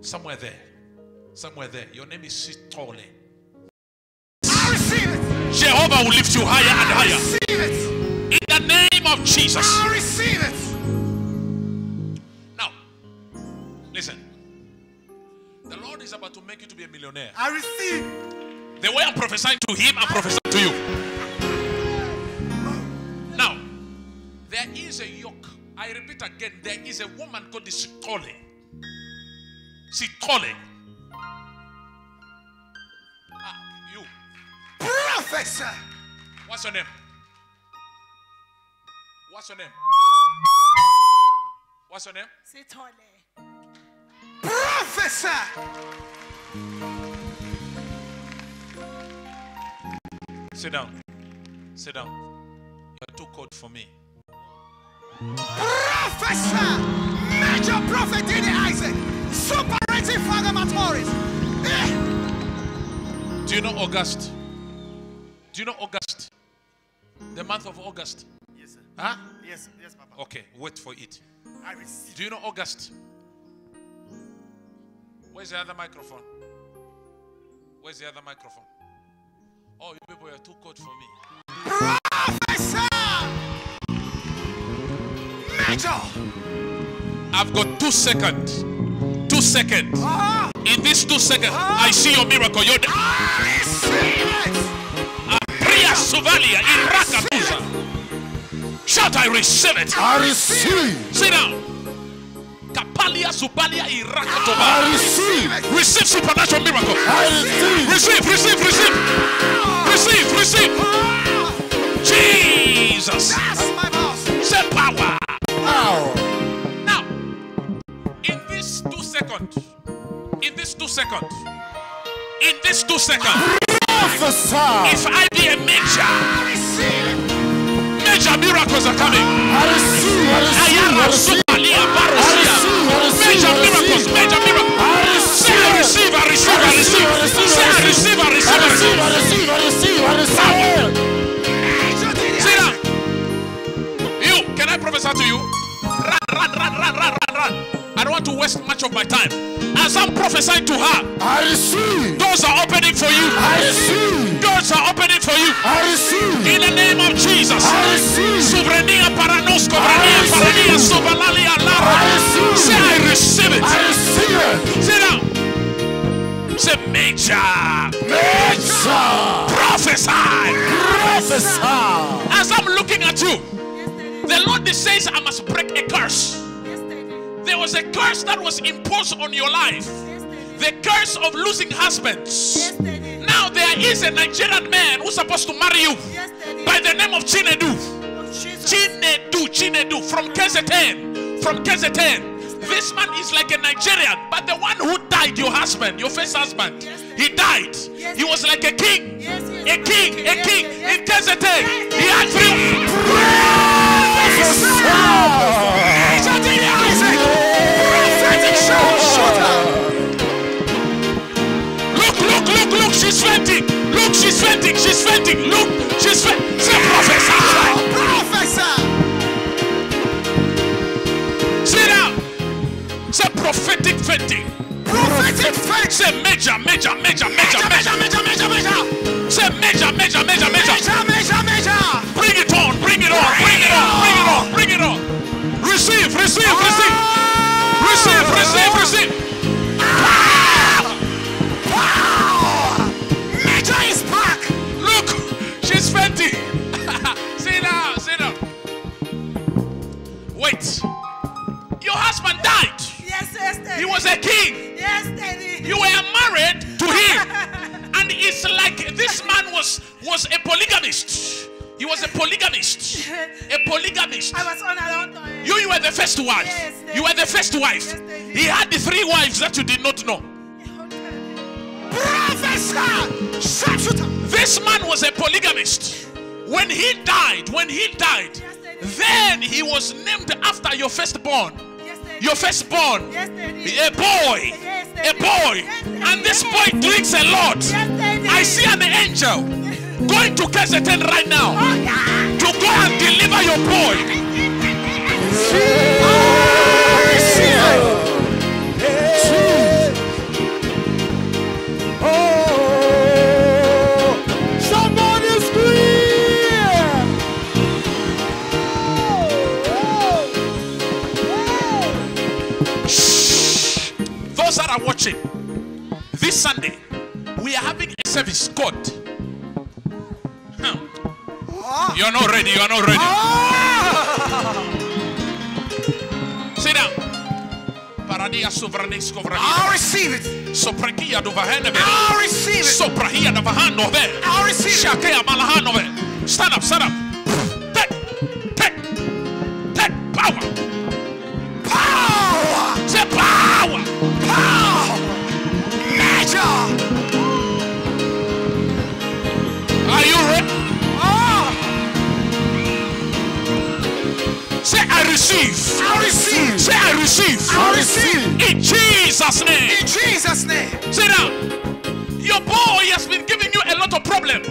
Somewhere there. Somewhere there. Your name is Sithole. I receive it. Jehovah will lift you higher and higher. I receive it. In the name of Jesus. I receive it. Now, listen. The Lord is about to make you to be a millionaire. I receive. The way I'm prophesying to him, I'm prophesying to you. Now, there is a yoke. I repeat again, there is a woman called the Sithole. Sithole. Ah, you. Professor. What's your name? What's your name? What's your name? Sithole. Professor. Sit down. Sit down. You're too cold for me. Professor. Major prophet DD Isaac. Super rating Father Matoris. Eh. Do you know August? Do you know August? The month of August. Yes, sir. Huh? Yes, yes, Papa. Okay, wait for it. I receive. Do you know August? Where's the other microphone? Where's the other microphone? Oh, you people are too cold for me. Professor. Major. I've got two seconds. Seconds. Ah. In these two seconds, I see your miracle. You're the I receive it. Priya Suvalia in Rakatuza. Shout, I receive it. I receive. Sit down. Kapalia Subalia I receive. Receive supernatural miracle. I receive. Receive, receive, receive. Receive, receive. Ah. Jesus. That's my boss. Say. Power. Seconds, in these two seconds, in these two seconds, if I be a major, I receive it. major miracles are coming. I receive. I receive. I receive. Supalia I Barosia. receive. I receive. Major miracles, major miracles. Say I receive, I receive, I receive. Say I receive, I receive, I receive. I receive. I receive. I receive. Sit down. You, can I prophesy to you? Run, run, run, run, run, run, run. I don't want to waste much of my time. As I'm prophesying to her, I receive. doors are opening for you. I receive. Doors are opening for you. I receive. In the name of Jesus. I receive. Sobrania paranos, cobrania parania, receive. sobalalia I lara. receive. Say, I receive it. I receive it. Sit down. Say, major. Major. Prophesy. Prophesy. As I'm looking at you, the Lord says, I must break a curse. There was a curse that was imposed on your life. The curse of losing husbands. Now there is a Nigerian man who's supposed to marry you by the name of Chinedu. Chinedu, Chinedu from KZN. From KZN. This man is like a Nigerian, but the one who died, your husband, your first husband, he died. He was like a king. A king, a king in KZN. He had three. Major she's fainting. She's fainting. Look, she's fainting. Say, prophesy. Professor. Sit down. Say, prophetic fainting. Prophetic faith. Say, major, major, major, major, Major, major. major, major, major. Say, major, major, major, major. Major, major, major. Bring it on, bring it on, bring it on, bring it on, bring it on. Receive, receive, receive, oh. receive, receive, receive. Was a king. Yes, Daddy. You were married to him. And it's like this man was was a polygamist. He was a polygamist. A polygamist. I was on a long time. You, you were the first wife. Yes, You were the first wife. Yes. He had the three wives that you did not know. This man was a polygamist. When he died, when he died, then he was named after your firstborn. Your firstborn. Yes, A boy. Yes, A boy. And this boy drinks a lot. I see an angel going to KZN right now Oh, yeah. to go and deliver your boy. Are watching, this Sunday, we are having a service called. Hmm. You're not ready. You're not ready. Sit down. Paradia sovranis. I'll receive it. Soprakia do vahenebe. I'll receive it. Soprahia da vahano. I'll receive it. Shakea malahano ve. Stand up, stand up. Take, take, take. Power. Say I receive. I receive. Say I receive. I receive. In Jesus' name. In Jesus' name. Sit down. Your boy has been giving you a lot of problem.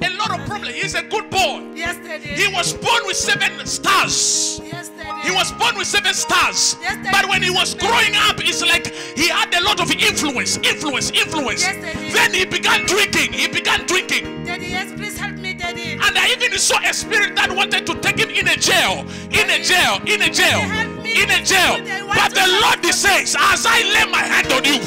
A lot of problem. He's a good boy. Yes. He was born with seven stars. Yes. He was born with seven stars. Yes. But when he was growing up, it's like he had a lot of influence, influence, influence. Yes. Then he began drinking. He began drinking. Daddy, yes, please help me. And I even saw a spirit that wanted to take him in a jail, in a jail, in a jail, in a jail. But the Lord me. says, as I lay my hand on you,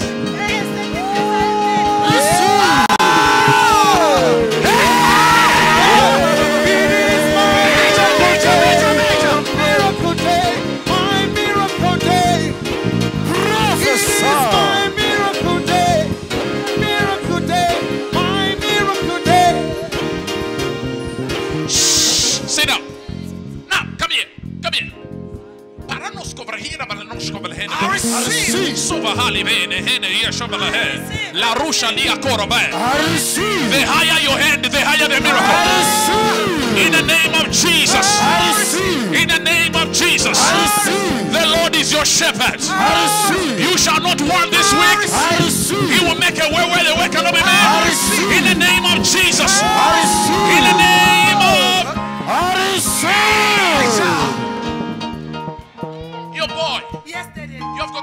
I receive. Sova hali vene hene ya shovala he. La rusha lia korobe. I receive. The higher your hand, the higher the I miracle. receive. In the name of Jesus. I receive. In the name of Jesus. I receive. The Lord is your shepherd. I receive. You shall not want this week. I receive. He will make a way where the way cannot be I made. receive. In the name of Jesus. I receive. In the name of I receive.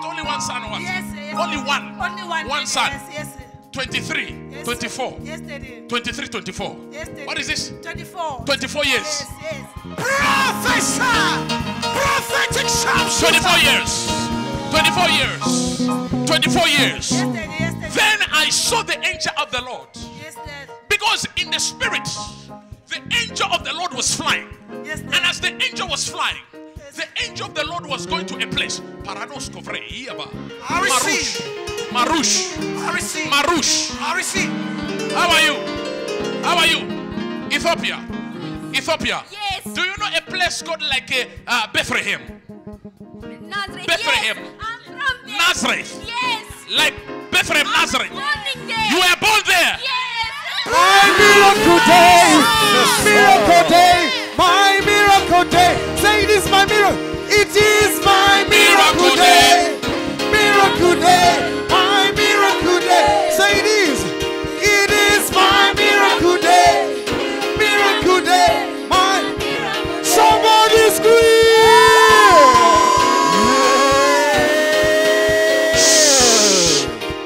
Got only one son. What? Yes, yes. Only one. Only one. One son. Yes, yes. 23, yes 24, Yes, Daddy. 23, 24. Yes, Daddy. What is this? 24. 24 years. Yes, yes. Prophesy. Prophetic sharpshooter. 24 years. 24 years. 24 years. Yes, Daddy. Yes, Daddy. Then I saw the angel of the Lord. Yes, Daddy. Because in the spirit, the angel of the Lord was flying. Yes, And as the angel was flying, the angel of the Lord was going to a place. Parados kovre, Iaba. I receive. Marush. I receive. Marush. How are you? How are you? Ethiopia. Ethiopia. Yes. Do you know a place called like uh, uh, Bethlehem? Nazareth. Bethlehem. Yes. I'm from there. Nazareth. Yes. Like Bethlehem, Nazareth. Morning there. You were born there. Yes. My miracle day. Miracle day. My miracle day. Say it is my miracle. It is my miracle day. Miracle day. My miracle day. Say it is. It is my miracle day. Miracle day. My somebody scream.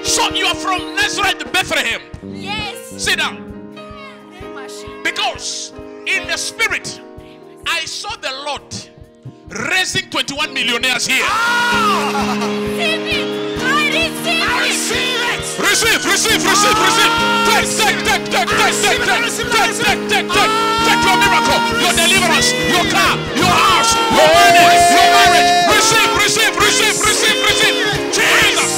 So you are from Nazareth, Bethlehem. Yes. Sit down. Because in the spirit, I saw the Lord raising 21 millionaires here. Receive receive. Receive, receive, receive, receive. Take, take, take, take, take, take, take, take, take, take, take, take your ah! miracle, your deliverance, your car, your ah! house, your money, your marriage. Receive, receive, receive, receive, receive. Jesus.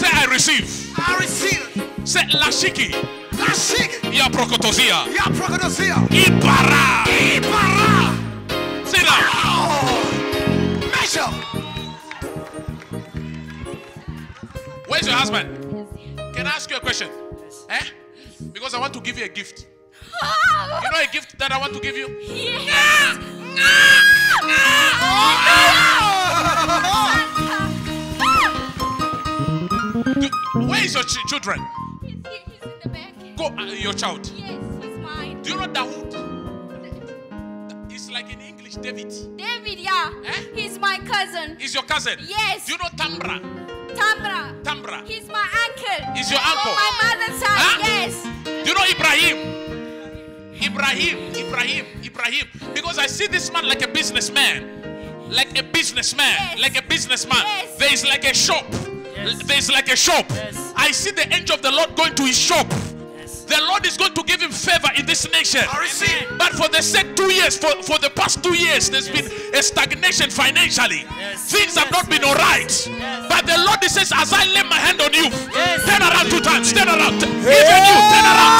Say, I receive. I receive. Say, Lashiki. Lashik. Ya prokotozia. Ya prokodosia. Ibara. Ibara. Say that. Oh. Measure. Where's your husband? Can I ask you a question? Eh? Because I want to give you a gift. You know a gift that I want to give you? Yes. Do- Where is your ch- children? He's, here, he's in the back. Go, uh, your child. Yes, he's mine. Do you know Dawood? It's like in English, David. David, yeah. Eh? He's my cousin. Is your cousin? Yes. Do you know Tambra? Tambra. Tambra. He's my uncle. He's your From uncle? my mother's side. Huh? Yes. Do you know Ibrahim? Ibrahim, Ibrahim, Ibrahim. Because I see this man like a businessman. like a businessman, Yes. like a businessman. Yes. There is like a shop. Yes. There is like a shop. Yes. I see the angel of the Lord going to his shop. Yes. The Lord is going to give him favor in this nation. I receive. But for the said two years, for, for the past two years, there's been a stagnation financially. Yes. Things have not been all right. Yes. But the Lord says, as I lay my hand on you, Yes. turn around two times, turn around. Even you, turn around.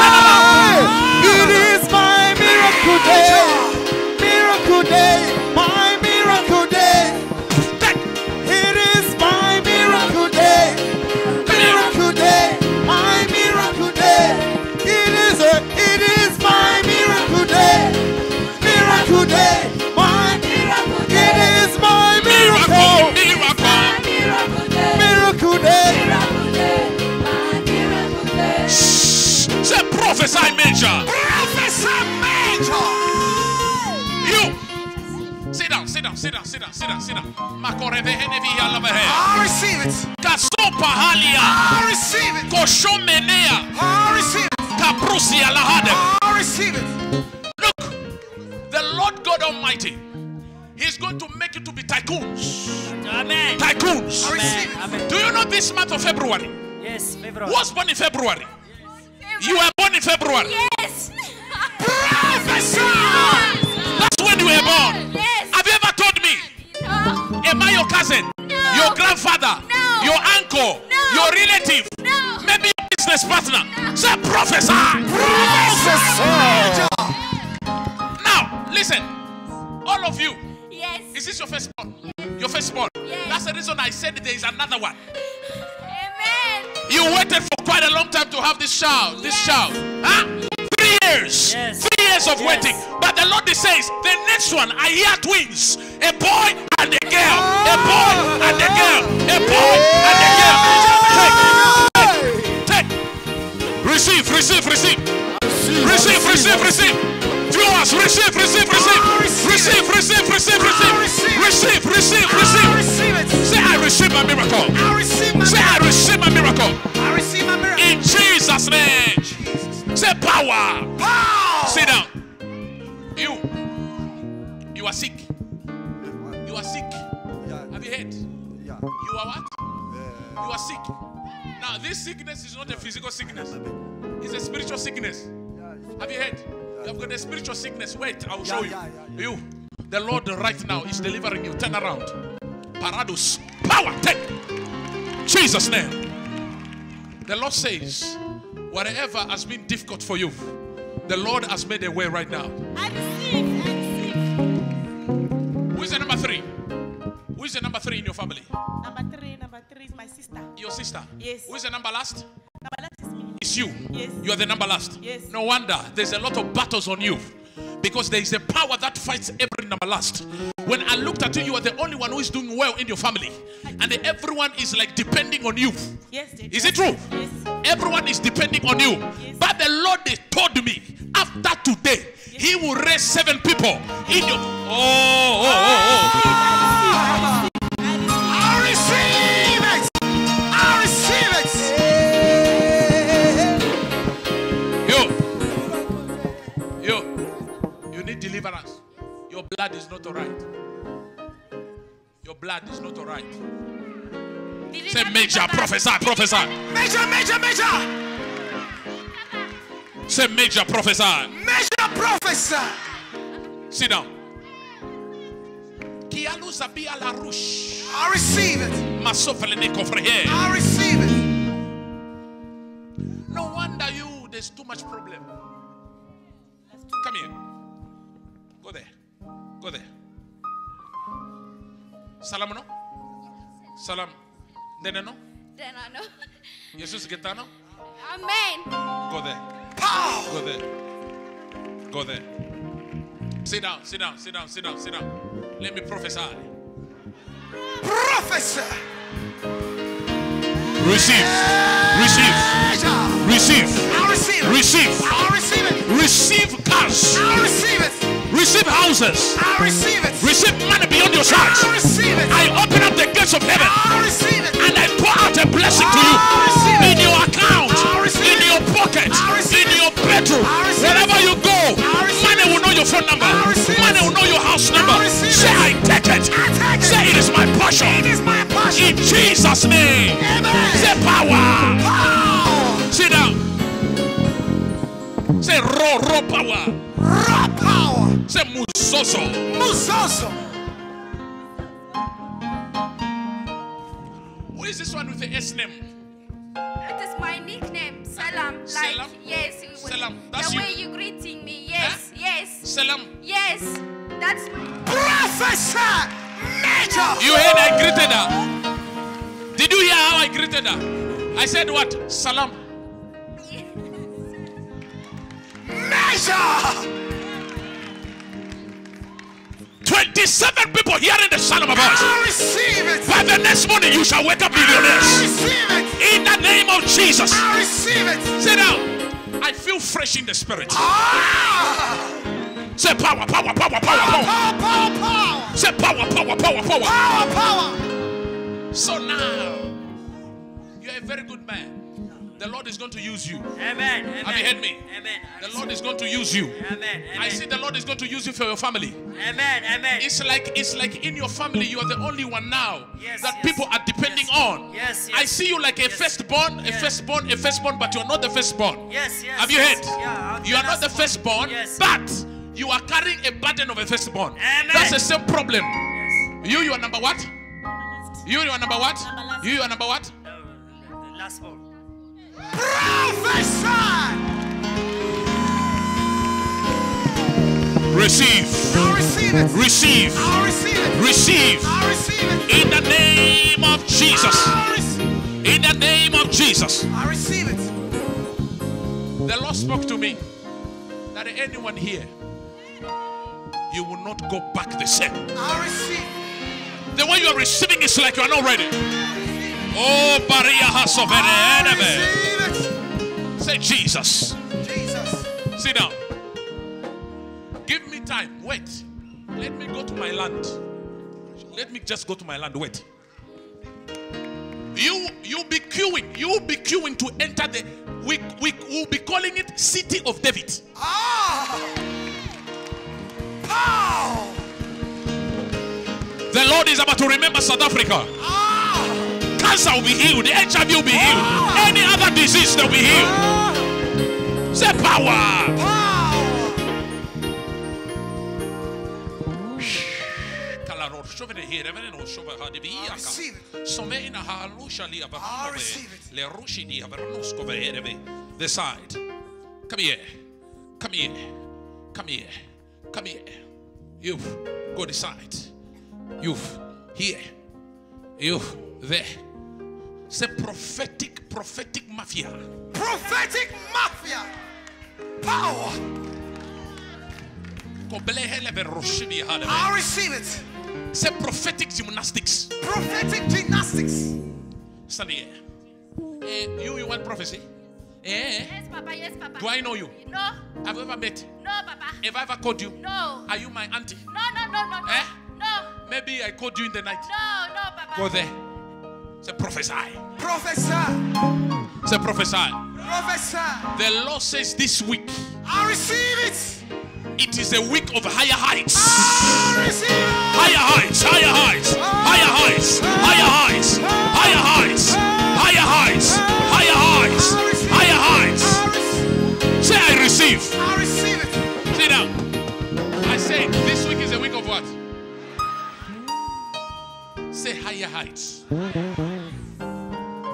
I receive it. Kasopa halia. I receive it. Koshomenea. I receive it. Kaprusi alahade. I receive it. Look, the Lord God Almighty, He's going to make you to be tycoons. Amen. Tycoons. I receive Amen. it. Amen. Do you know this month of February? Yes, February. Who was born in February? You were born in February. Yes. Professor. That's when you were born. Yes. Am I your cousin? No. Your grandfather? No. Your uncle? No. Your relative? No. Maybe your business partner? No. Say prophesy. Professor. Now, listen. All of you, Yes. is this your firstborn? Your firstborn. Yes. That's the reason I said there is another one. Amen. You waited for quite a long time to have this child. This Yes. child. Huh? Three years. Yes. Three years of Yes. waiting. But the Lord says, the next one, I hear twins. A boy and a girl. A boy and a girl. A boy and a girl. Take, take. Receive, receive, receive. Receive, receive, receive. Viewers, receive, receive, receive. Ah, receive, receive, receive, ah, receive. Receive, receive, ah, receive. receive it. Say, I receive my miracle. I receive my Say, I receive my miracle. I receive my miracle. In Jesus' name. Say power. Pow. Sit down. You. You are sick. You are sick. Have you heard? Yeah. You are what? You are sick. Now, this sickness is not a physical sickness, it's a spiritual sickness. Have you heard? You have got a spiritual sickness. Wait, I will show you. You. The Lord right now is delivering you. Turn around. Parados. Power. Take. Jesus' name. The Lord says, whatever has been difficult for you, the Lord has made a way right now. I receive. I receive. Who is the number three? Who is the number three in your family? Number three, number three is my sister. Your sister. Yes. Who is the number last? Number last is me. It's you. Yes. You are the number last. Yes. No wonder there's a lot of battles on you. Because there is a power that fights every number last. When I looked at you, you are the only one who is doing well in your family. And everyone is like depending on you. Yes. Is it true? Yes. Everyone is depending on you. Yes. But the Lord they told me after today, He will raise seven people in your. Oh, oh, oh, oh. Ah. Blood is not alright. Your blood is not alright. Say major, prophesy, prophesy. Major, major, major. Say major, prophesy. Major professor. Sit down. Kialu zabia la rush. I receive it. Masofelene kofrehe. I receive it. No wonder you, there's too much problem. Come here. Go there. Go there. Salam no? Salam. Dene no? Then I know. Jesus getano? Amen. Go there. Pow. Go there. Go there. Sit down, sit down, sit down, sit down, sit down. Let me prophesy. Professor. Receive. Receive. Receive. I receive it. Receive. I receive it. Receive cars. I receive it. Receive houses. I receive it. Receive money beyond your size. I receive it. I open up the gates of heaven I receive it. and I pour out a blessing to you I receive it. in your account, I receive in it. your pocket, I receive in it. your bedroom, I receive wherever it. you go. I receive Money will know your phone number. I receive Money will know your house number. I receive Say, it. I take it. I portion. It is my portion. In Jesus' name. Amen. Say power. Power. Sit down. Say raw, raw power. Raw power. Say musoso. Musoso. Who is this one with the S name? That is my nickname, Salam. Like, Salam? yes. Salam, that's the you. way you greeting me. Yes, yes, Salam. yes. That's Professor Major. You heard I greeted her. Did you hear how I greeted her? I said what? Salam. Major. 27 people hearing the sound of my voice. I receive it. By the next morning, you shall wake up I millionaires. receive it. In the name of Jesus. I receive it. Sit down. I feel fresh in the spirit. Ah. Say power, power, power, power, power. Power, power, power. Say power, power, power, power. Power, power. So now, you're a very good man. The Lord is going to use you. Amen. Amen. Have you heard me? Amen. The Lord is going to use you. Amen. Amen. I see the Lord is going to use you for your family. Amen. Amen. It's like it's like in your family you are the only one now Yes, that yes. people are depending Yes. on. Yes, yes. I see you like a Yes. firstborn, a firstborn, a firstborn, but you are not the firstborn. Yes, yes. Have you heard? Yeah. You are not the firstborn, Yes. but you are carrying a burden of a firstborn. Amen. That's the same problem. Yes. You, you are number what? You, you are number what? Number last. You, you are number what? No, the, the last one. Professor. Receive, I receive it. receive, I receive it. receive. I receive it. In the name of Jesus. In the name of Jesus. I receive it. The Lord spoke to me that anyone here, you will not go back the same. I receive. The way you are receiving is like you are not ready. Oh, Maria has of enemy. Say Jesus. Jesus. Sit down. Give me time. Wait. Let me go to my land. Let me just go to my land. Wait. You you'll be queuing. You will be queuing to enter the. We we will be calling it City of David. Ah. Pow. The Lord is about to remember South Africa. Ah. Cancer will be healed. The HIV will be healed. Any other disease that will be healed. Say power. Power. I receive I receive it. The side. Come here. Come here. Come here. Come here. You go this side. You here. You there. Say prophetic, prophetic mafia. Prophetic mafia. Power. I receive it. Say prophetic gymnastics. Prophetic gymnastics. Stand here. Eh, you, you want prophecy? Eh? yes, Papa. Yes, Papa. Do I know you? No, Have you ever met? no, Papa. Have I ever called you? No, Are you my auntie? no, no, no, no, no. Eh? No, Maybe I called you in the night. no, no, Papa. Go there. Say prophesy. Professor. Say prophesy. Professor. The Lord says this week I receive it. it is a week of higher heights. I receive. Higher heights, higher heights, higher heights, higher heights, higher heights, higher heights, higher heights, higher heights. I receive, Say I receive. I receive it. Sit down. I say this week is a week of what? Say higher heights.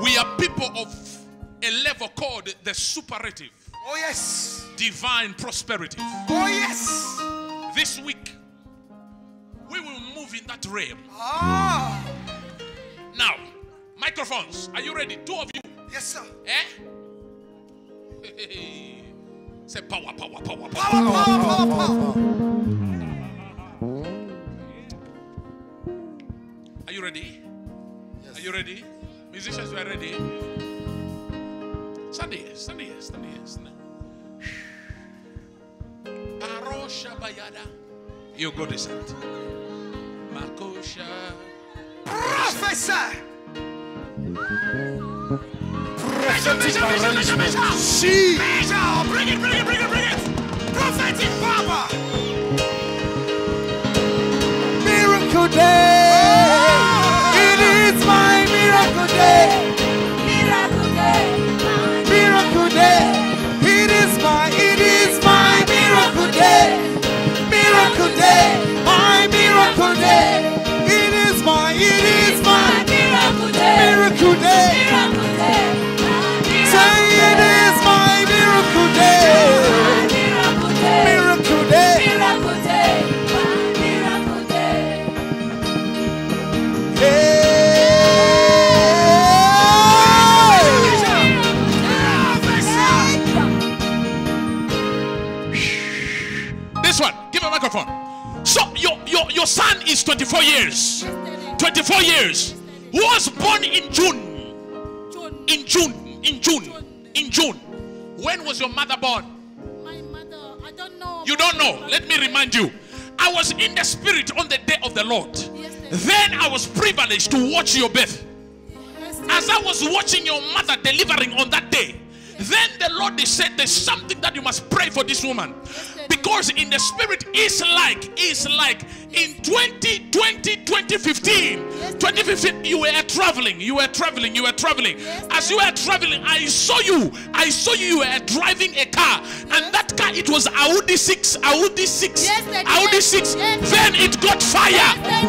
We are people of a level called the superative, Oh yes. divine prosperity. Oh yes. This week, we will move in that realm. Ah. Now, microphones, are you ready? Two of you. Yes sir. Eh? Say power, power, power, power. Power, power, power, power. Are you ready? Yes. Are you ready? Musicians, we are ready. Stand here, stand here, stand here, stand here. Arosha Bayada. You go side. Makosha. Professor. Prophetic arrangement. See. Bring it, bring it, bring it, bring it. Prophetic power. Miracle day. Miracle day. Miracle day. It is my, it is my miracle day. Miracle day. My miracle day. Years. is 24 years. 24 years. Who was born in June? June. In June. In June. In June. When was your mother born? My mother. I don't know. You don't know. Let me remind you. I was in the spirit on the day of the Lord. Then I was privileged to watch your birth. As I was watching your mother delivering on that day, then the Lord they said there's something that you must pray for this woman. Because in the spirit is like, is like in 2020, 2015, 2015, you were traveling, you were traveling, you were traveling. As you were traveling, I saw you, I saw you, you were driving a car, and that car it was Audi 6, Audi 6, Audi 6. Then it got fire,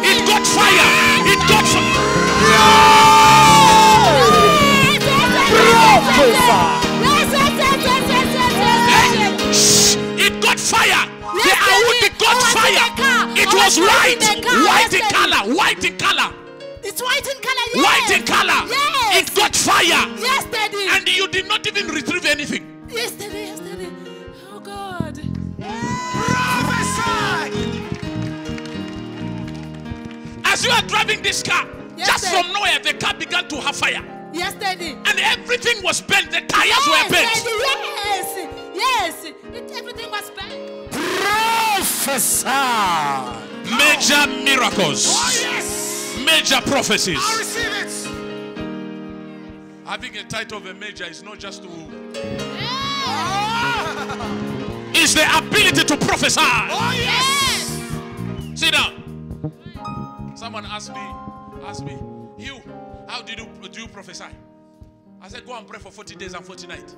it got fire, it got fire. Got oh, I fire. It oh, I was white, driving the car. white in color, white in color, It's white in color. Yes. white in color. Yes. It got fire, Yes, Daddy. and you did not even retrieve anything. yesterday, yesterday. Oh God. Prophesy. As you are driving this car, just from nowhere, the car began to have fire, Yesterday. and everything was bent. The tires Yes, were bent. Daddy. Yes. Yes. It, everything was bad. Prophesy. Major miracles, Oh, yes. major prophecies. I receive it. Having a title of a major is not just to. Ah. It's the ability to prophesy. Oh, yes. Sit down. Someone asked me, asked me, you, how did you do you prophesy? I said, go and pray for 40 days and 40 nights.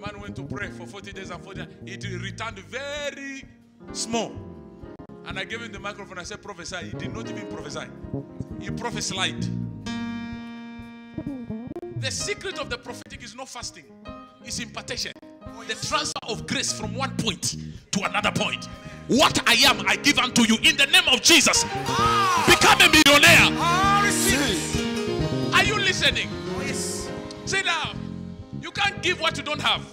Man went to pray for 40 days and 40 nights. It returned very small. And I gave him the microphone. I said, prophesy. He did not even prophesy. He prophesied. The secret of the prophetic is not fasting, it's impartation. The transfer of grace from one point to another point. What I am, I give unto you in the name of Jesus. Become a millionaire. Ah, I. Are you listening? Oh, yes. Sit down. You can't give what you don't have.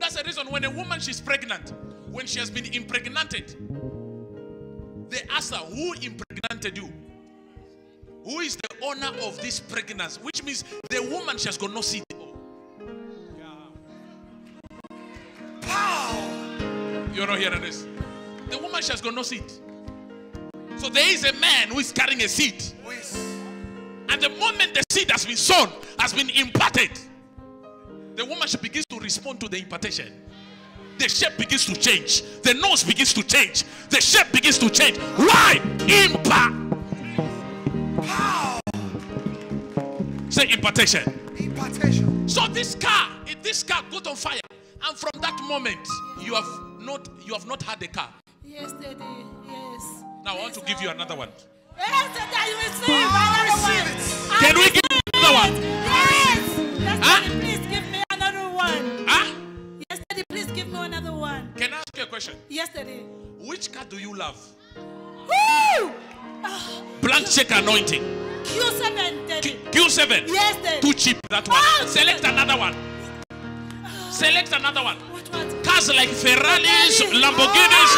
That's the reason when a woman she's pregnant, when she has been impregnated, they ask her, Who impregnated you? Who is the owner of this pregnancy? Which means the woman she has got no seed. Power. You're not hearing this. The woman she has got no seed. So there is a man who is carrying a seed. And the moment the seed has been sown, has been imparted, the woman she begins to respond to the impartation. The shape begins to change. The nose begins to change. The shape begins to change. Why? Impact. Power. Say impartation. Impartation. So this car, if this car got on fire, and from that moment you have not you have not had a car. Yesterday. Yes. Now I want to give you another one. Yes, that I receive I another receive one. it. Can we give another one? Yes. Yesterday, Huh? Please give me another one. Huh? Yes, Daddy, please give me another one. Can I ask you a question? Yesterday. Which car do you love? Woo! Blank check anointing. Q7, Daddy. Q7. Yes, Daddy. Too cheap, that one. Oh, Select another one. Select another one. What, what? Cars like Ferraris, Lamborghinis,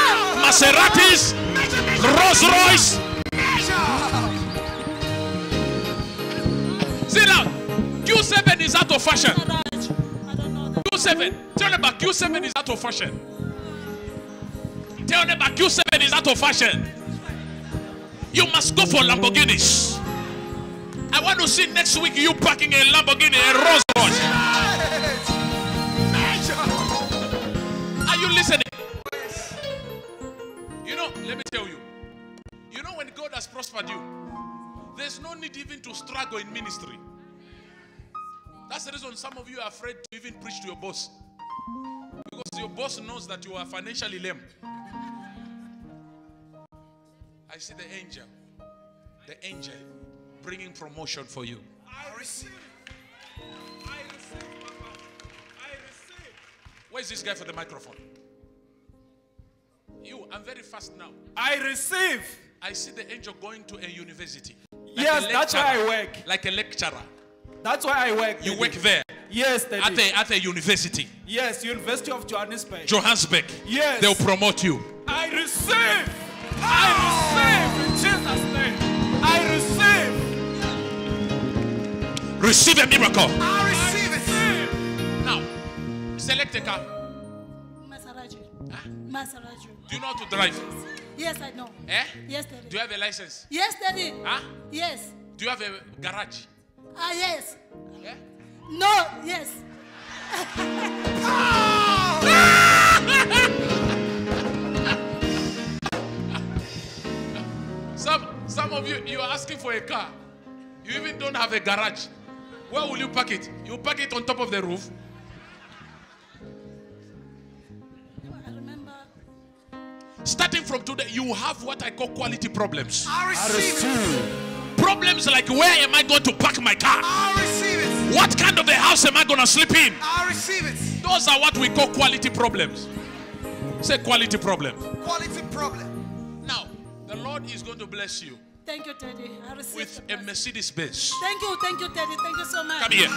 Maseratis, Rolls Royce. Is out of fashion. Garage. I don't know that. Q7. Tell them about Q7 is out of fashion. Tell them about Q7 is out of fashion. You must go for Lamborghinis. I want to see next week you parking a Lamborghini, a Rolls Royce. Are you listening? You know, let me tell you. You know, when God has prospered you, there's no need even to struggle in ministry. That's the reason some of you are afraid to even preach to your boss. Because your boss knows that you are financially lame. I see the angel, the angel bringing promotion for you. I receive. I receive, Papa. I receive. Where's this guy for the microphone? You, I'm very fast now. I receive. I see the angel going to a university. Yes, a that's where. I work. Like a lecturer. That's why I work. You work there. Yes, at Daddy. a, at a university, Yes, University of Johannesburg. Johannesburg, Yes. they'll promote you. I receive. I receive in Jesus' name. I receive. Receive a miracle. I receive it. Now, select a car. Maserati. Maserati. Do you know how to drive? Yes, I know. Eh? Yes, Daddy. Do you have a license? Yes, Daddy. Huh? Yes. Do you have a garage? Ah, yes. No, yes. Some, some of you, you are asking for a car. You even don't have a garage. Where will you park it? You park it on top of the roof. Starting from today, you have what I call quality problems. I receive it. Problems like where am I going to park my car? I receive it. What kind of a house am I going to sleep in? I receive it. Those are what we call quality problems. Say quality problem. Quality problem. Now, the Lord is going to bless you Thank you, Daddy. I received with a. Mercedes Benz. Thank you, thank you, Daddy. Thank you so much. Come here.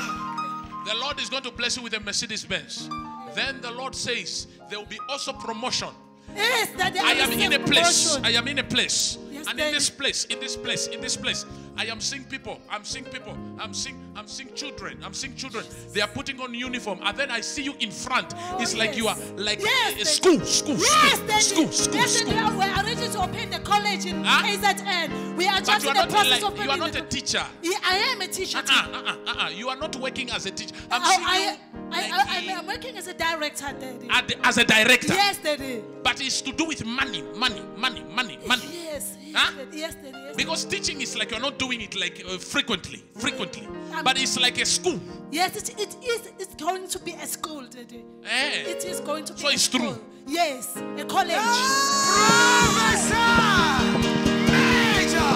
The Lord is going to bless you with a Mercedes Benz. Then the Lord says there will be also promotion. Yes, Daddy. I am in a place. I am in a place. And in this place, in this place, in this place, I am seeing people. I'm seeing people. I'm seeing I'm seeing children. I'm seeing children. They are putting on uniform. And then I see you in front. Oh, it's like you are like Yes, a school, school, Yes, school, Daddy. school, school, yes, school. Daddy. We're arranging to open the college in Huh? KZN. We are just in the not process like of you are not a teacher. Yeah, I am a teacher. Uh-uh, uh-uh, uh-uh. You are not working as a teacher. I'm I, seeing I, you I, like I, I'm, I'm working as a director, Daddy. as a director. Yes, Daddy. But it's to do with money, money, money, money, money. Yes, yes, Huh? Daddy. Yes, Daddy. Because teaching is like you're not doing it like uh, frequently, frequently. Um, But it's like a school. yes it, it is. It's going to be a school, Daddy. Eh. It is going to be So a it's school. true. Yes, a college. Prophesy. Major.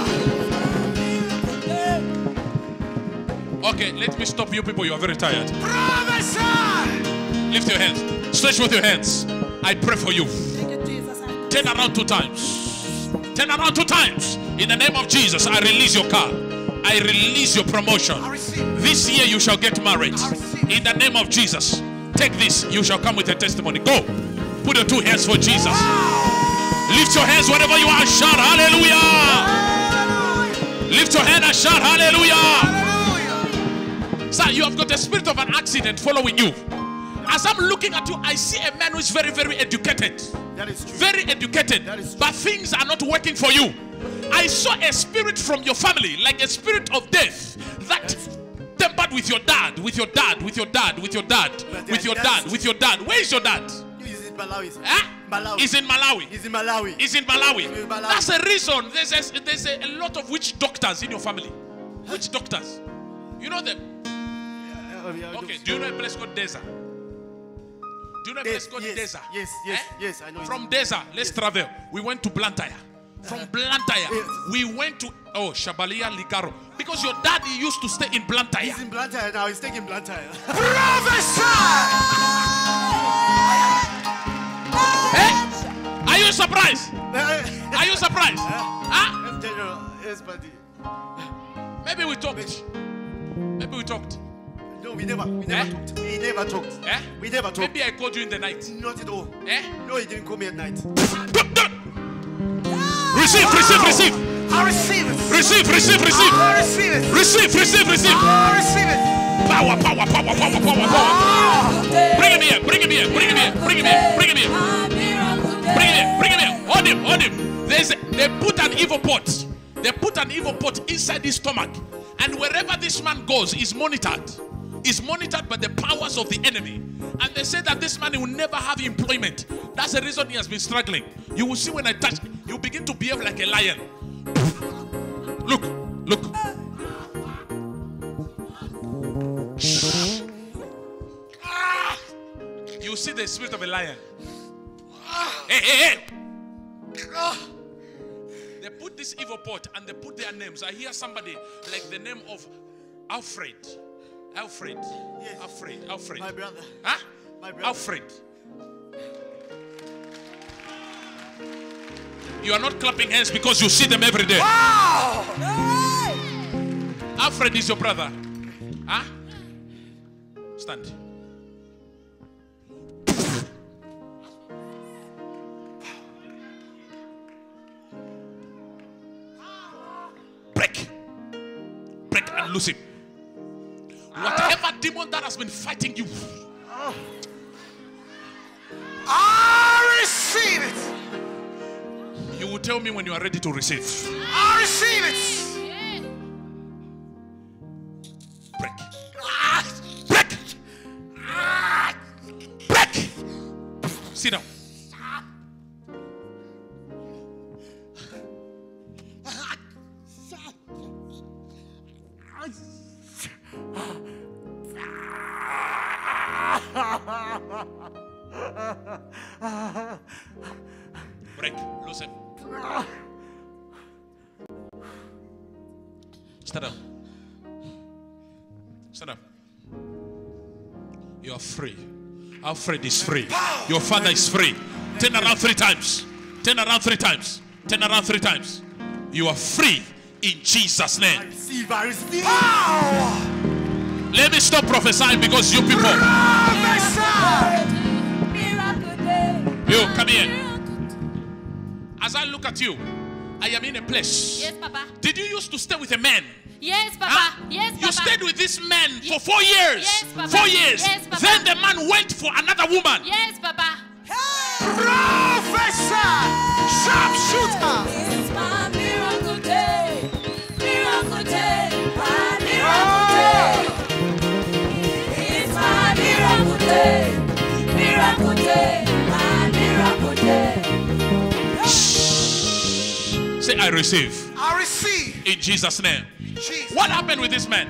Okay, let me stop you people. You are very tired. Prophesy. Lift your hands. Stretch with your hands. I pray for you. Thank you, Jesus. Turn around two times. Turn around two times. In the name of Jesus, I release your car. I release your promotion. This year you shall get married. In the name of Jesus. Take this. You shall come with a testimony. Go. Put your two hands for Jesus. Lift your hands wherever you are and shout hallelujah. Lift your hand and shout hallelujah. Hallelujah. Sir, you have got the spirit of an accident following you. As I'm looking at you, I see a man who is very, very educated. That is true. Very educated. That is true. But things are not working for you. I saw a spirit from your family, like a spirit of death, that tempered with your dad, with your dad, with your dad, with your dad, with your dad, with your dad. Where is your dad? Malawi. Huh? Malawi. He's in Malawi. He's in Malawi. He's in Malawi. That's the reason. There's a, there's a, a lot of witch doctors in your family. Witch doctors. You know them? Yeah, Okay. Do you know a place called Dedza? Do you know a place called yes, Dedza? yes, yes, Eh? yes, I know. From Dedza, let's travel. We went to Blantyre. From Blantyre, Yes. we went to oh Shabalia Ligaro because your daddy used to stay in Blantyre. He's in Blantyre now. He's taking Blantyre. Eh? Are you surprised? Are you surprised? Huh? General. Yes, buddy. Maybe we talked. Maybe we talked. No, we never, we never Eh? talked. We never talked. Eh? We never talked. Maybe I called you in the night. Not at all. Eh? No, he didn't call me at night. Receive, receive, receive, I receive it. receive, receive, receive, I receive it. receive, receive, receive. I receive it. Power, power, power, power, power, power. Bring him here, bring him here, bring him here, bring him here, bring him here. Bring him here, bring him here. Hold him, hold him. There's a, they put an evil pot. They put an evil pot inside his stomach. And wherever this man goes, is monitored. Is monitored by the powers of the enemy. And they say that this man will never have employment. That's the reason he has been struggling. You will see when I touch, you begin to behave like a lion. Look, look. You see the spirit of a lion. Hey, hey, hey. They put this evil pot and they put their names. I hear somebody like the name of Alfred. Alfred. Yes. Alfred. Alfred. My brother. Huh? My brother. Alfred. You are not clapping hands because you see them every day. Alfred is your brother. Huh? Stand. Break. Break and loose him. Whatever demon that has been fighting you, I receive it. you will tell me when you are ready to receive. I receive it. Break. Break. Break. Sit down. Break. Him. Stand up. Stand up. You are free. Alfred is free. Your father is free. Turn around three times. Turn around three times. Turn around three times. You are free in Jesus' name. Receive, I receive. Power. Let me stop prophesying because you people. You come here. As I look at you, I am in a place. Yes, Papa. Did you used to stay with a man? Yes, Papa. Huh? Yes, Papa. You stayed with this man for four years. Yes, Papa. Four years. Yes, Papa. Then the man went for another woman. Yes, Papa. Prophesy. Sharpshooter. It's my miracle day. Miracle day. My miracle oh. day. It's my miracle day. Say, I receive I receive. in Jesus' name. Jesus. What happened with this man?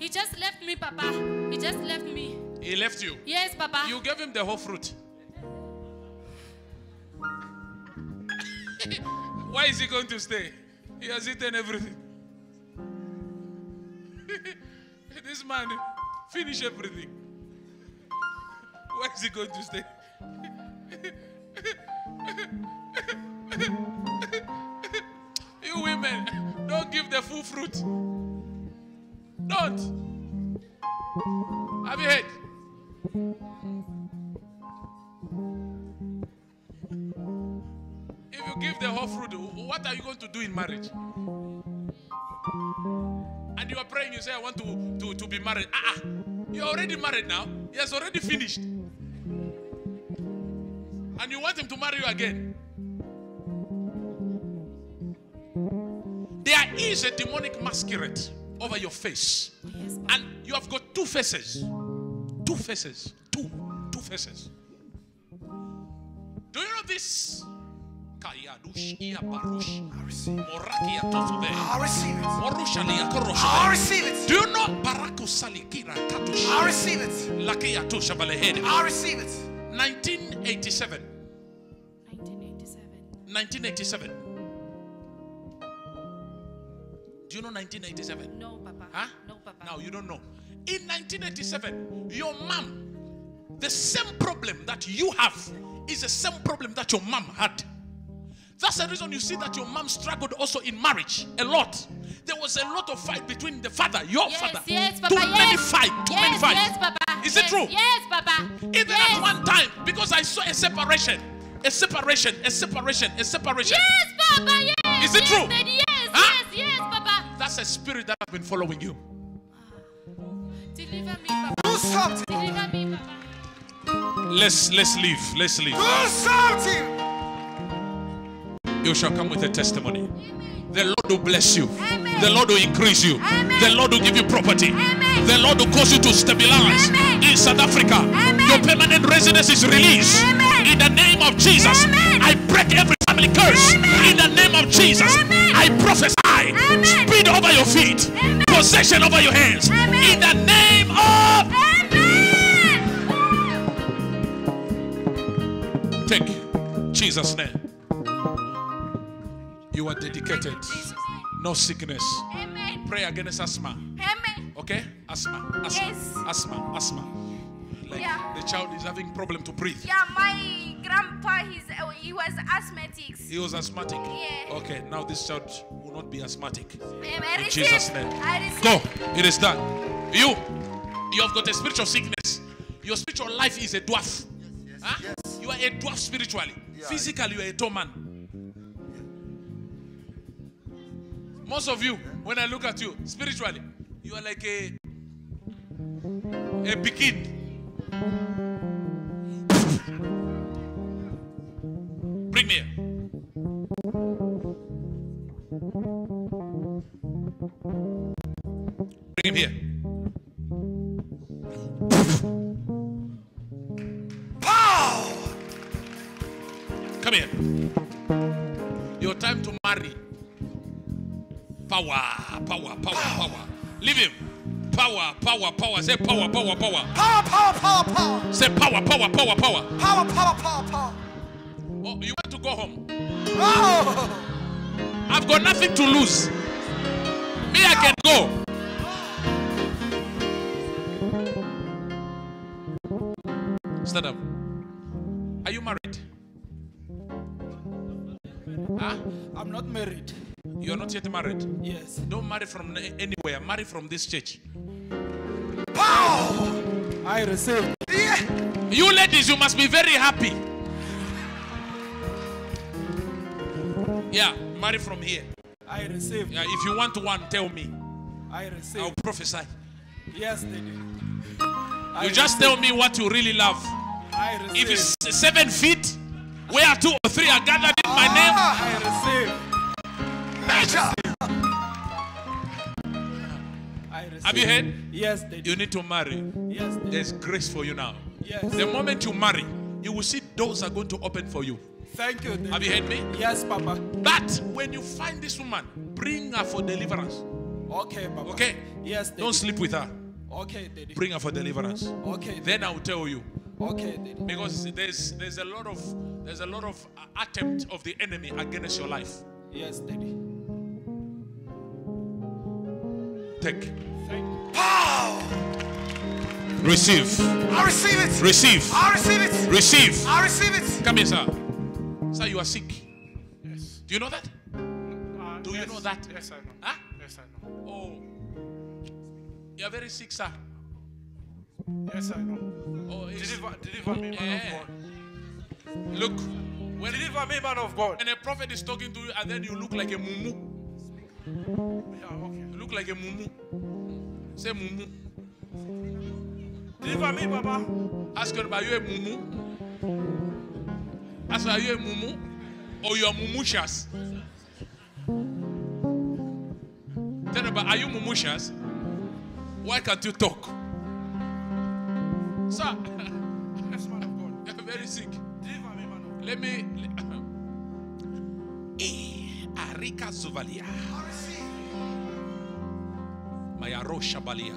He just left me, Papa. He just left me. He left you. Yes, Papa. You gave him the whole fruit. Why is he going to stay? He has eaten everything. this man finished everything. Why is he going to stay? you women, don't give the full fruit. Don't. Have you heard? If you give the whole fruit, what are you going to do in marriage? And you are praying, you say, I want to, to, to be married. Ah, ah, you're already married now. He has already finished. And you want him to marry you again. There is a demonic masquerade over your face. And you have got two faces. Two faces. Two. Two faces. Do you know this? Kayadush iya barush. Moraki ya. I receive it. Morusha liya I receive it. Do you know Baraku Salikira Katush? I receive it. Laki ya tusha balehede. I receive it. 1987. 1987. 1987. Do you know 1987? No, Papa. Huh? No, Papa. Now you don't know. In 1987, your mom, the same problem that you have is the same problem that your mom had. That's the reason you see that your mom struggled also in marriage a lot. There was a lot of fight between the father, your Yes, father. yes, Papa. Too yes. many fight, too yes, many fight. Yes, Papa. Is yes, it true? Yes, Papa. Even yes. at one time, because I saw a separation, a separation, a separation, a separation. Yes, Papa. Yes. Is it true? Daddy, yes, Huh? yes, yes, Papa. That's a spirit that has been following you. Deliver me, Papa. Do something. Deliver me, Papa. Let's let's leave. Let's leave. Do something. You shall come with a testimony. The Lord will bless you. Amen. The Lord will increase you. Amen. The Lord will give you property. Amen. The Lord will cause you to stabilize Amen. in South Africa. Amen. Your permanent residence is released. Amen. In the name of Jesus, Amen. I break every family curse. Amen. In the name of Jesus, feet, Amen. possession over your hands. Amen. In the name of Amen. take Jesus' name. You are dedicated. No sickness. Amen. Pray against asthma. Amen. Okay? Asthma. Asthma. Yes. Asthma. Asthma. Like Yeah. the child is having problem to breathe. Yeah, my grandpa, he's, he was asthmatic. He was asthmatic. Yeah. Okay, now this child will not be asthmatic. Amen. In. Jesus' name. Go. It is done. You. You have got a spiritual sickness. Your spiritual life is a dwarf. Huh? yes. You are a dwarf spiritually. Yeah. Physically, you are a tall man. Most of you, when I look at you, spiritually, you are like a a begin. Bring me here. Bring him here. Pow! Come here. Your time to marry. Power, power, power, power. Leave him. Power, power, power. Say power, power, power. Power, power, power, power. Say power, power, power, power. Power, power, power, power. Oh, you want to go home? Oh! I've got nothing to lose. Me, I can go. Stand up. Are you married? Huh? I'm not married. You're not yet married. Yes. Don't marry from anywhere. Marry from this church. Pow! I received. Yeah! You ladies, you must be very happy. Yeah, marry from here. I receive. Yeah, if you want one, tell me. I receive. I'll prophesy. Yes, Daddy. You just tell me what you really love. I receive. If it's seven feet, where two or three are gathered in my name, ah, I. Major! I received. have you heard? Yes, Daddy. You need to marry. Yes. There's grace for you now. Yes. The moment you marry, you will see doors are going to open for you. Thank you, Daddy. Have you heard me? Yes, Papa. But when you find this woman, bring her for deliverance. Okay, Papa. Okay? Yes, Daddy. Don't sleep with her. Okay, Daddy. Bring her for deliverance. Okay. Then I'll tell you. Okay, Daddy. Because there's there's a lot of there's a lot of attempt of the enemy against your life. Yes, Daddy. Take. Thank you. Pow! Receive. I receive it! Receive. I receive it! Receive. I receive it! Come here, sir. Sir, you are sick. Yes. Do you know that? Uh, Do you know that? Yes, I know. Huh? Yes, I know. Oh. You are very sick, sir. Yes, I know. Oh, Deliver, deliver me, man Yeah. of God. look. When, Deliver me, man of God. when a prophet is talking to you and then you look like a mumu. Yeah, okay. You look like a mumu. Say mumu. Deliver me, Baba. Ask her, are you a mumu? Her, are you a mumu? Or you are mumushas? Tell but are you mumushas? Why can't you talk? Sir, Yes, man of God. you're very sick. Deliver me, man of God. Let me. Eh, Arika Zuvalia. Mayaro Shabalia.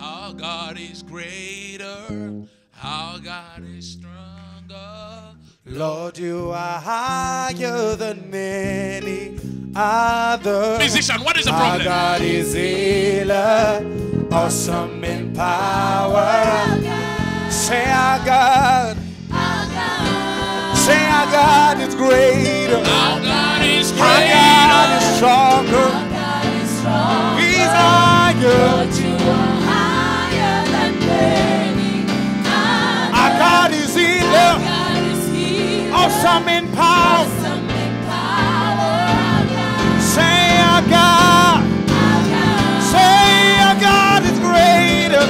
Our God is greater. Our God is stronger. Lord, you are higher than many others. Musician, what is the Our problem? God is healer, awesome in power. Say our God, say our God is greater. Our God is Our God is greater. stronger. He's higher. Awesome in power. Say our God, say our God is greater.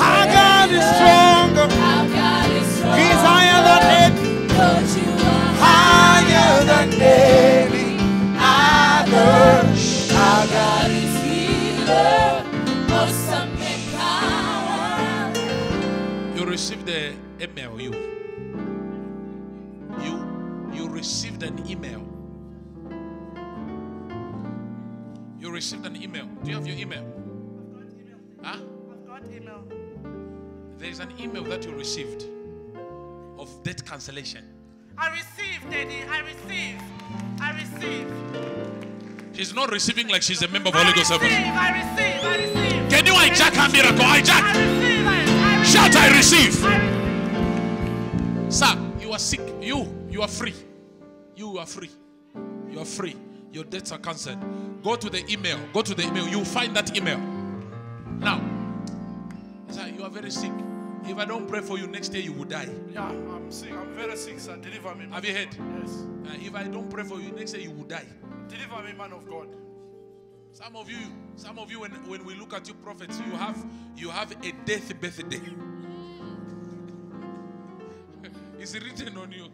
Our God is stronger. He's higher than any, higher than any other. Our God oh, You received the email. You. You. Received an email. You received an email. Do you have your email? Huh? I've got email. There is an email that you received of debt cancellation. I receive, Daddy. I receive. I receive. She's not receiving like she's a member of I Holy Ghost receive. service. I receive. I receive. Can you hijack her miracle? Hijack. I receive. I, I Shout, I receive! I Sir, you are sick. You, you are free. You are free. You are free. Your debts are cancelled. Go to the email. Go to the email. You'll find that email. Now, sir, you are very sick. If I don't pray for you, next day you will die. Yeah, I'm sick. I'm very sick, sir. Deliver me. Have you heard? Yes. Uh, if I don't pray for you, next day you will die. Deliver me, man of God. Some of you, some of you, when, when we look at you prophets, you have you have a death birthday. it's written on you.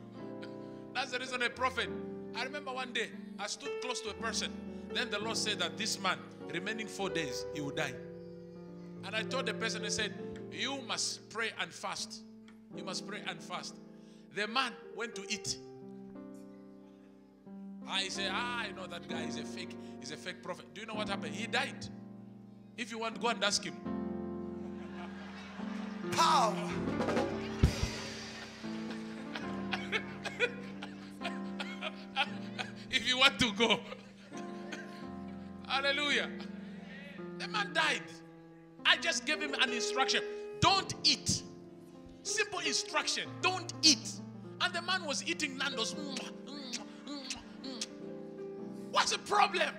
That's the reason a prophet. I remember one day I stood close to a person. Then the Lord said that this man, remaining four days, he will die. And I told the person, I said, You must pray and fast. You must pray and fast. The man went to eat. I say, ah, I know that guy is a fake, he's a fake prophet. Do you know what happened? He died. If you want, to go and ask him. Power. Want to go. Hallelujah. The man died. I just gave him an instruction. Don't eat. Simple instruction. Don't eat. And the man was eating Nando's. What's the problem?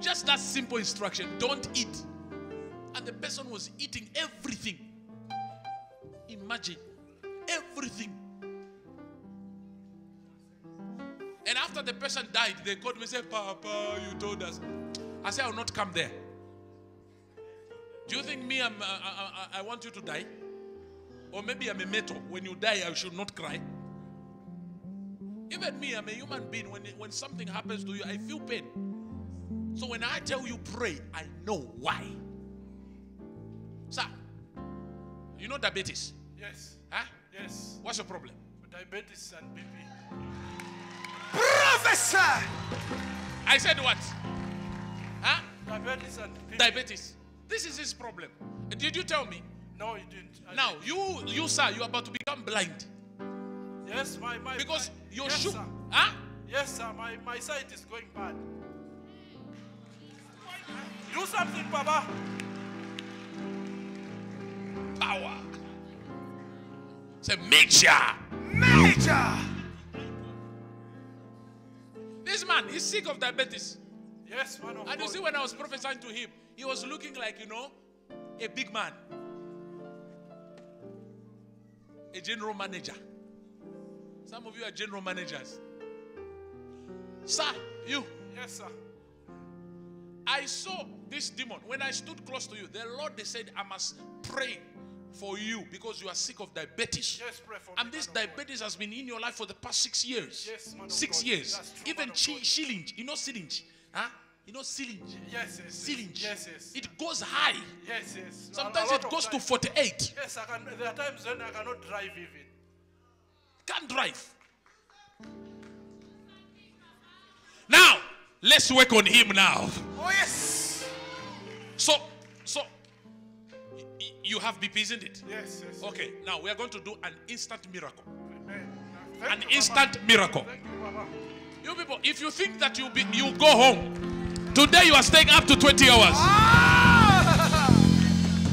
Just that simple instruction. Don't eat. And the person was eating everything. Imagine. Everything. And after the person died, they called me and said, Papa, you told us. I said, I will not come there. Do you think me, I'm, uh, I, I, I want you to die? Or maybe I'm a metal. When you die, I should not cry. Even me, I'm a human being. When, when something happens to you, I feel pain. So when I tell you pray, I know why. Sir, you know diabetes? Yes. Huh? Yes. What's your problem? Diabetes and BP. Prophesy. I said what? Huh? Diabetes and BP. Diabetes. This is his problem. Did you tell me? No, you didn't. I Now, you, you, sir, you are about to become blind. Yes, my my. Because my, your yes, shoe. Sir. Huh? Yes, sir. My my sight is going bad. Do something, Papa. Power. Say, major. Major. This man is sick of diabetes. Yes, man of And you see, when I was prophesying to him, he was looking like, you know, a big man, a general manager. Some of you are general managers. Sir, you, Yes, sir. I saw this demon. When I stood close to you, the Lord they said, I must pray for you because you are sick of diabetes. Yes, pray for me. And this man of God. diabetes has been in your life for the past six years. Yes, six God. years. True, Even chi- syringe. You know syringe? Huh? You know syringe? Yes, yes. Syringe. Yes, yes. It goes high. Yes, yes. Sometimes it goes to 48. Yes, I can. There are times when I cannot drive even. Can't drive. Now, let's work on him now. Oh yes. So, so you have BP, isn't it? Yes, yes. Okay, now we are going to do an instant miracle. Amen. An you, instant miracle. You. You people, if you think that you'll be you go home, today you are staying up to 20 hours. Ah.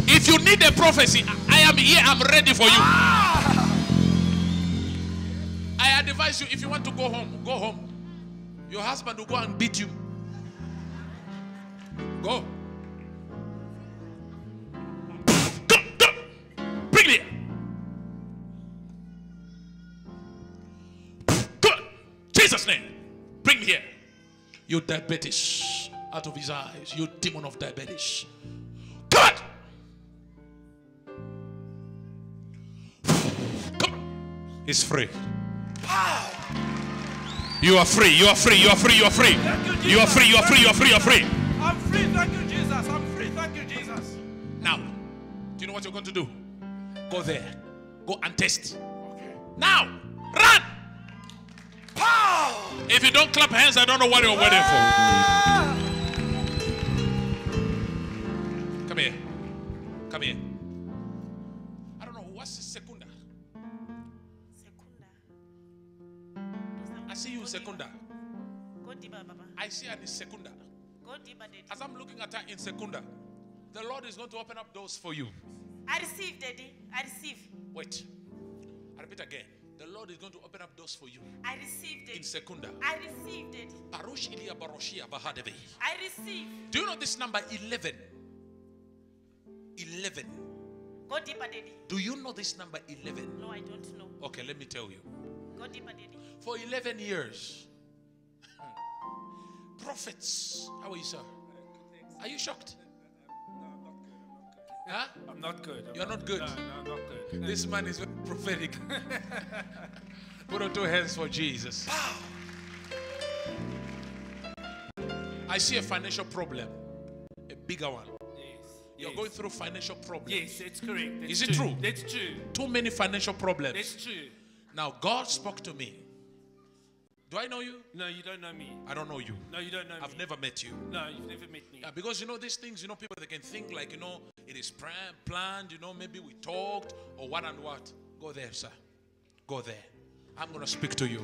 If you need a prophecy, I am here, I'm ready for you. I advise you if you want to go home, go home. Your husband will go and beat you. Go, Jesus' name. Bring me here. You diabetes out of his eyes. You demon of diabetes. Come on. Come on. He's free. Wow. You are free. You are free. You are free. You are free. You, You are free. You are free. You are free. You are free. I'm free. Thank you, Jesus. I'm free. Thank you, Jesus. Now, do you know what you're going to do? Go there. Go and test. Okay. Now, run. If you don't clap hands, I don't know what you're waiting for. Come here. Come here. I don't know. What's the Secunda? Secunda. I see you in Secunda. Go deeper, Baba. I see her in Secunda. Go deeper, Daddy. As I'm looking at her in Secunda, the Lord is going to open up doors for you. I receive, Daddy. I receive. Wait. I repeat again. The Lord is going to open up doors for you I received it. in Secunda. I received it. Baruch Ilia Baroshia Bahadeve. I received. Do you know this number 11? 11. Go deeper, Daddy. Do you know this number 11? No, I don't know. Okay, let me tell you. Go deeper, Daddy. For 11 years, prophets. How are you, sir? Are you shocked? Huh? I'm not good. I'm You're not good. No, no, not good. This man is very prophetic. Put on two hands for Jesus. I see a financial problem, a bigger one. Yes. You're yes. going through financial problems. Yes, it's correct. That's Is it true? That's true. Too many financial problems. That's true. Now, God spoke to me. Do I know you? No, you don't know me. I don't know you. No, you don't know me. I've me. never met you. No, you've never met me. Yeah, because you know these things, you know, people they can think like, you know, it is planned, you know, maybe we talked or what and what. Go there, sir. Go there. I'm gonna speak to you.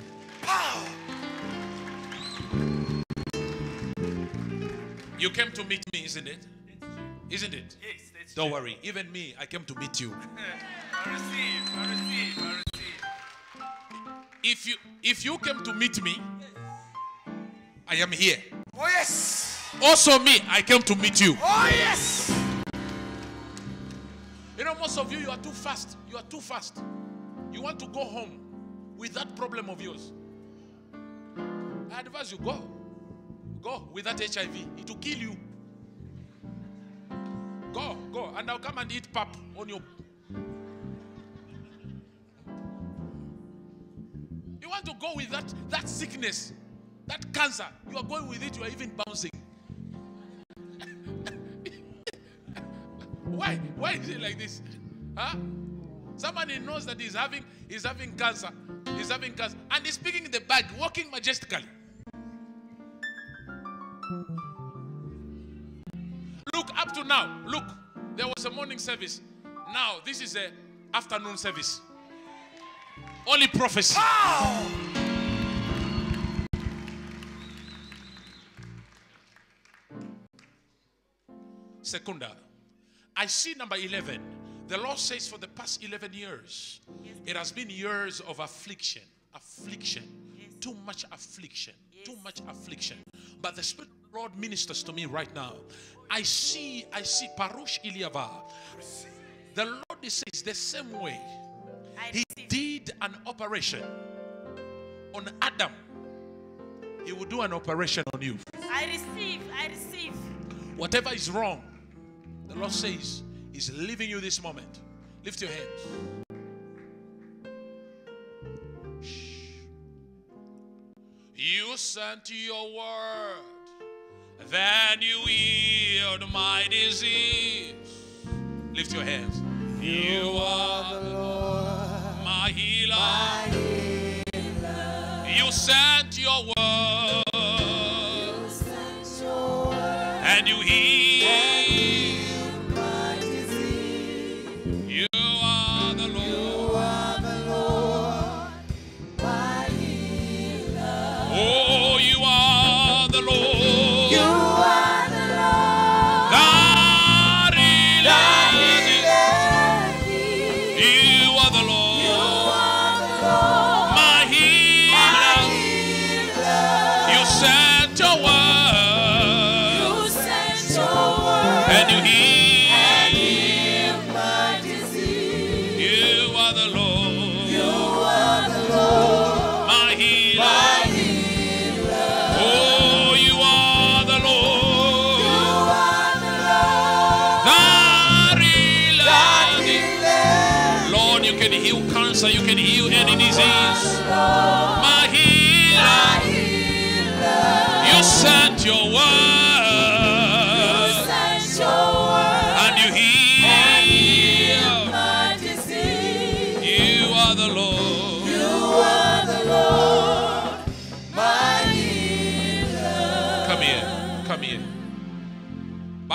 You came to meet me, isn't it? Isn't it? Yes, that's Don't true. worry. Even me, I came to meet you. I receive. I receive. I receive. If you if you came to meet me, I am here. Oh, yes. Also me, I came to meet you. Oh, yes. You know, most of you, you are too fast. You are too fast. You want to go home with that problem of yours. I advise you go. Go with that HIV. It will kill you. Go, go. And I'll come and eat pap on your. Want to go with that, that sickness, that cancer. You are going with it, you are even bouncing. Why? Why is it like this? Huh? Somebody knows that he's having he's having cancer. He's having cancer. And he's picking the bag, walking majestically. Look, up to now, look, there was a morning service. Now, this is a afternoon service. Only prophecy. Secunda. I see number 11. The Lord says for the past 11 years, it has been years of affliction. Affliction. Too much affliction. Too much affliction. But the Spirit of the Lord ministers to me right now. I see, I see Parush Iliava. The Lord says the same way I He receive. Did an operation on Adam. He will do an operation on you. I receive. I receive. Whatever is wrong, the Lord says, is leaving you this moment. Lift your hands. Shh. You sent your word, then you healed my disease. Lift your hands. You are the Lord, healer. You sent your word,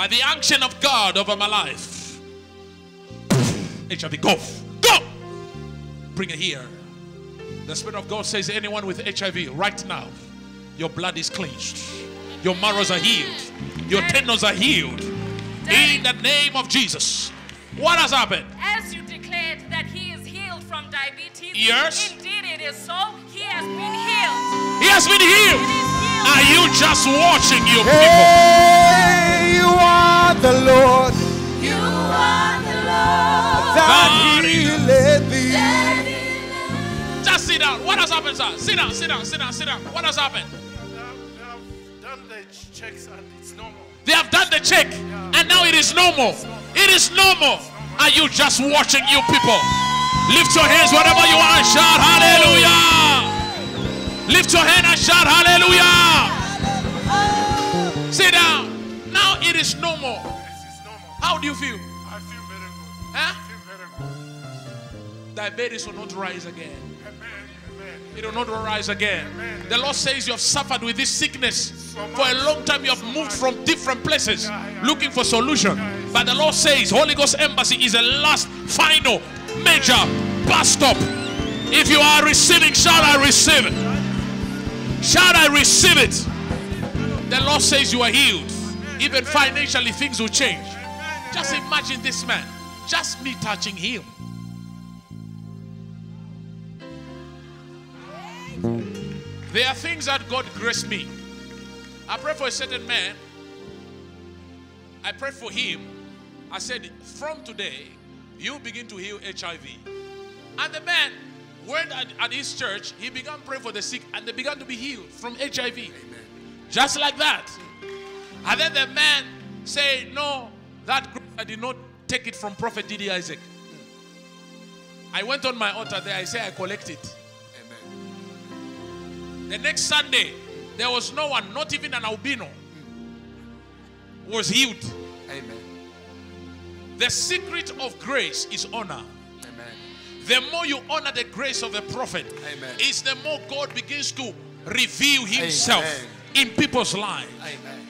By the action of God over my life. HIV, go. Go. Bring it here. The Spirit of God says, anyone with HIV right now, your blood is cleansed. Your marrows are healed. Your tendons are healed. In the name of Jesus. What has happened? As you declared that he is healed from diabetes, Yes. indeed it is so. He has been healed. He has been healed. is healed. Are you just watching, you people? Hey, you are the Lord. You are the Lord. that healeth thee. Daddy, Just sit down. What has happened, sir? Sit down, sit down, sit down, sit down. What has happened? They have, they have done the ch- checks and it's normal. They have done the check and now it is normal. It is normal. Are you just watching, you people? Lift your hands wherever you are and shout hallelujah. Lift your hand and shout hallelujah. Sit down. It is it's normal. How do you feel? I feel very good. Huh? I feel very good. Diabetes will not rise again. Amen. Amen. It will not rise again. The Lord says you have suffered with this sickness for a long time. You have moved from different places looking for solution. But the Lord says Holy Ghost Embassy is a last, final, major bus stop. If you are receiving, shall I receive it? Shall I receive it? The Lord says you are healed. Even financially, things will change. Just imagine this man, just me touching him. There are things that God graced me. I pray for a certain man. I prayed for him. I said, from today, you begin to heal HIV. And the man went at, at his church, he began praying for the sick, and they began to be healed from HIV. Just like that. And then the man said, No, that group, I did not take it from Prophet DD Isaac. I went on my altar there, I say I collect it. The next Sunday, there was no one, not even an albino, was healed. Amen. The secret of grace is honor. Amen. The more you honor the grace of the prophet, Amen. is the more God begins to reveal himself Amen. in people's lives. Amen.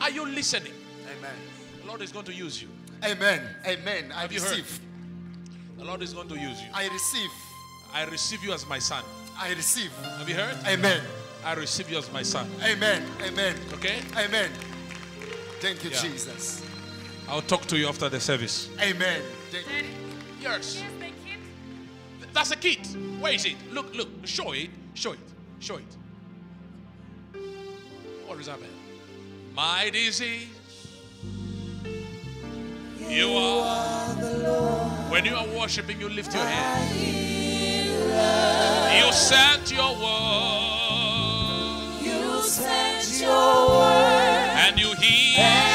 Are you listening? Amen. The Lord is going to use you. Amen. Amen. I Have you heard? receive. The Lord is going to use you. I receive. I receive you as my son. I receive. Have you heard? Amen. I receive you as my son. Amen. Amen. Okay? Amen. Thank you, Yeah. Jesus. I'll talk to you after the service. Amen. Thank you. Daddy, Yes. here's the kid. That's a kit. Where is it? Look, look. Show it. Show it. Show it. What is happening? My disease. You are. The Lord. When you are worshiping, you lift your hand. You sent your word you sent your word and you heal.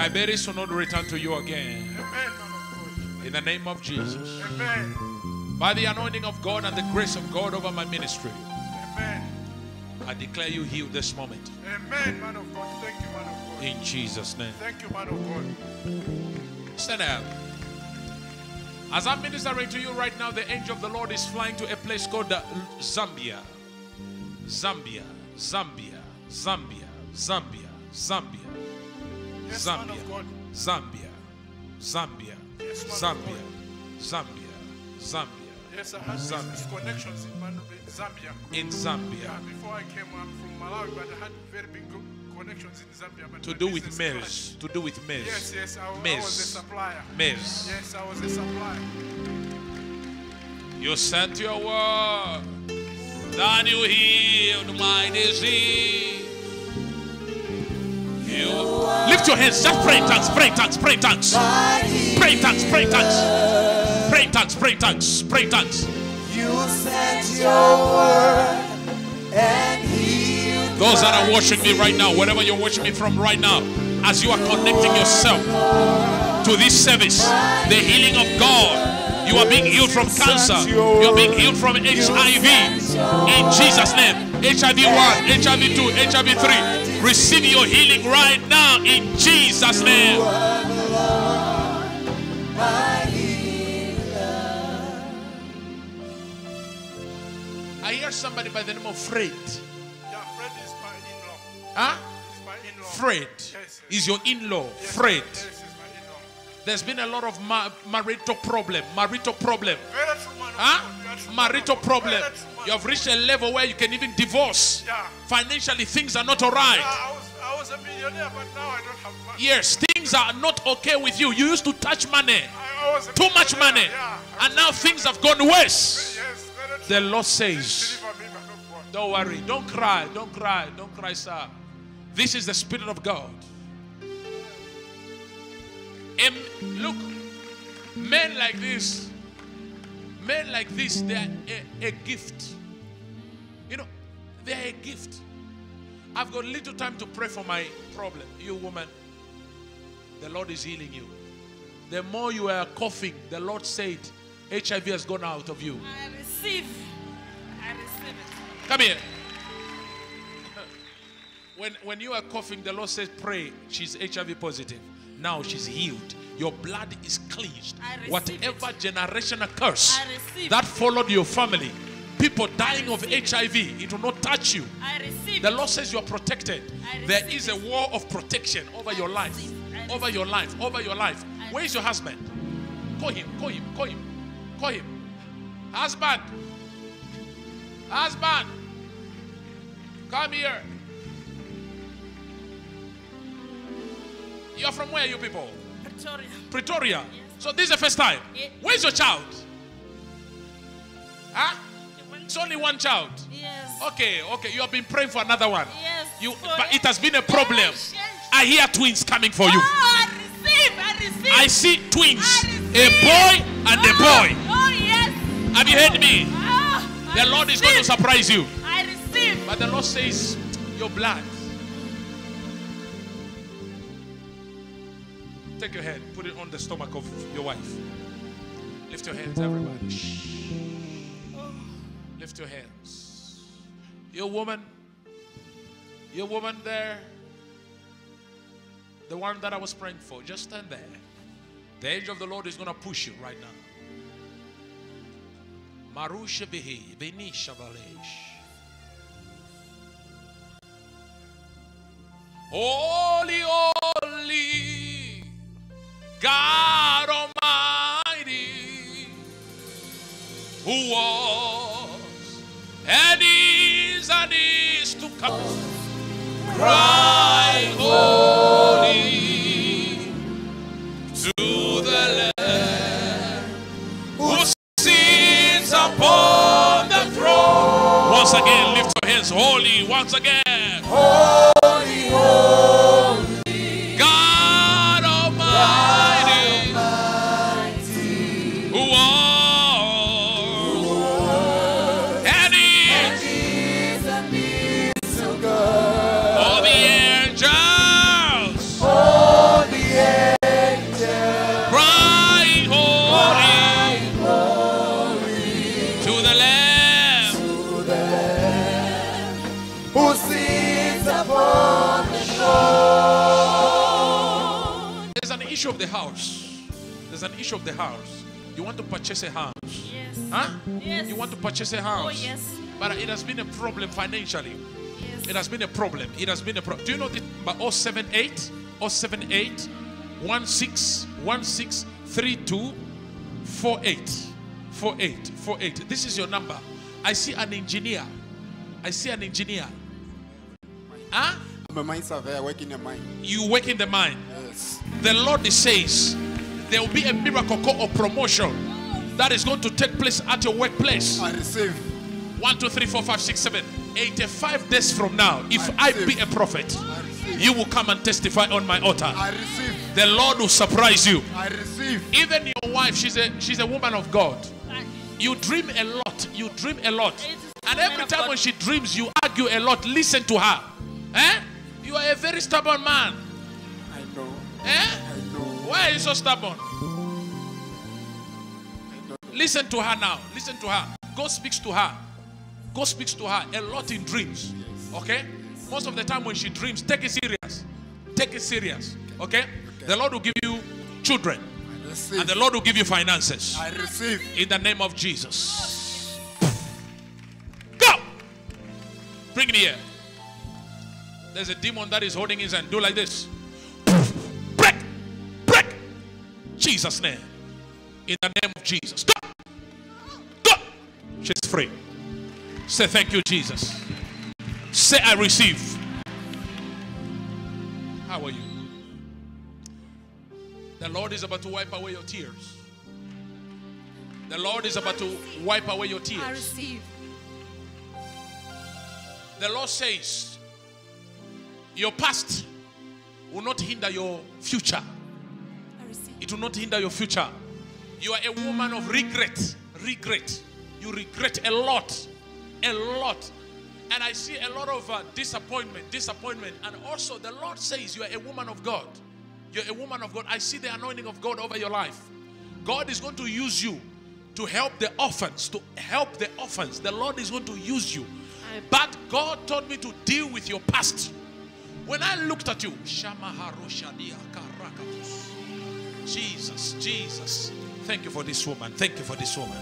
Diabetes will not return to you again. Amen, man of In the name of Jesus. Amen. By the anointing of God and the grace of God over my ministry, Amen. I declare you healed this moment. Amen, man of God. Thank you, man of God. In Jesus' name. Thank you, man of God. Stand up. As I'm ministering to you right now, the angel of the Lord is flying to a place called Zambia. Zambia. Zambia. Zambia. Zambia. Zambia. Yes, Zambia. Zambia. Zambia. Yes, Zambia. Zambia. Zambia. Yes, I had Zambia. connections in, Man- in Zambia. In Yeah, Zambia. before I came, I'm from Malawi, but I had very big connections in Zambia. To do with maize. To do with maize. Yes, yes, I, I was a supplier. Maize. Yes, I was a supplier. You sent your word, then you healed my disease. You lift your hands, just pray in tongues, pray in tongues, pray in tongues, pray in tongues, pray in tongues, pray in tongues, pray in tongues, pray in tongues. You sent your word and healed. Those that are watching me right now, wherever you're watching me from right now, as you are connecting yourself to this service, the healing of God. You are being healed from cancer. You are being healed from HIV. In Jesus' name. HIV 1, HIV 2, HIV 3. Receive your healing right now in Jesus' name. I hear somebody by the name of Fred. Yeah, Fred is my in-law. Huh? He's my in-law. Fred Yes, is your in-law. yes, Fred. There's been a lot of ma- marital problem. Marital problem. Very true man. of Huh? God. You are true man of Marital problem. Very true man You have reached a level where you can even divorce. Yeah. Financially, things are not all right. I was, a millionaire, but now I don't have money. Yes, things are not okay with you. You used to touch money. I I was a too much money, and now things have gone worse. The Lord says, Deliver me, man of God. Don't worry, don't cry, don't cry, don't cry, sir. This is the Spirit of God. Em- look, men like this, men like this, they are a, a gift. You know, they are a gift. I've got little time to pray for my problem. You woman, the Lord is healing you. The more you are coughing, the Lord said, HIV has gone out of you. I receive. I receive it. Come here. When, when you are coughing, the Lord says, Pray. She's HIV positive. Now she's healed. Your blood is cleansed. Whatever generational curse that followed your family, people dying of HIV, it will not touch you. The it. Lord says you are protected. There is a it. war of protection over your life. Over your life. Over your life. Where is your husband? Call him. Call him. Call him. Call him. Husband. Husband. Come here. You're from where, you people? Pretoria. Pretoria. Yes. So this is the first time. Yeah. Where's your child? Huh? It's only one child. Yes. Okay, okay. You have been praying for another one. Yes. You, but it has been a problem. Yes, yes. I hear twins coming for you. Oh, I receive. I receive. I see twins, I a boy and a oh, boy. Oh, yes. Have you heard me? Oh, The Lord is going to surprise you. I receive. But the Lord says, Your blood. Take your hand, put it on the stomach of your wife. Lift your hands, everybody. Shh. Lift your hands. Your woman, your woman there, the one that I was praying for, just stand there. The angel of the Lord is going to push you right now. Marusha Bihi, Benisha Valesh. Holy, holy, God Almighty, who was and is and is to come. Cry, holy, to the Lamb who sits upon the throne. Once again, lift your hands, holy, once again. God issue of the house. There's an issue of the house. You want to purchase a house, Yes. huh? Yes. You want to purchase a oh, house. Oh, yes. But it has been a problem financially. Yes. It has been a problem. It has been a problem. Do you know this number 078 078 16 32 48 48 48. This is your number. I see an engineer. I see an engineer. Huh? I'm a mine surveyor working in a mine. You work in the mine. Yes. The Lord says there will be a miracle call of promotion that is going to take place at your workplace. I receive. One, two, three, four, five, six, seven, 85 days from now, if I I be a prophet, I you will come and testify on my altar. I receive. The Lord will surprise you. I receive. Even your wife, she's a she's a woman of God. You dream a lot. You dream a lot. And every time when she dreams, you argue a lot. Listen to her. Eh? You are a very stubborn man. Eh? Why are you so stubborn? Listen to her now. Listen to her. God speaks to her. God speaks to her a lot in dreams. Okay? Most of the time when she dreams, take it serious. Take it serious. Okay? The Lord will give you children. And the Lord will give you finances. I receive. In the name of Jesus. Go! Bring it here. There's a demon that is holding his hand. Do like this. Jesus' name. In the name of Jesus. Go! Go! She's free. Say thank you, Jesus. Say I receive. How are you? The Lord is about to wipe away your tears. The Lord is about to wipe away your tears. I receive. The Lord says, Your past will not hinder your future. It will not hinder your future. You are a woman of regret. Regret. You regret a lot. A lot. And I see a lot of uh, disappointment. Disappointment. And also, the Lord says you are a woman of God. You're a woman of God. I see the anointing of God over your life. God is going to use you to help the orphans. To help the orphans. The Lord is going to use you. But God told me to deal with your past. When I looked at you, Karakatus. Jesus, Jesus. Thank you for this woman. Thank you for this woman.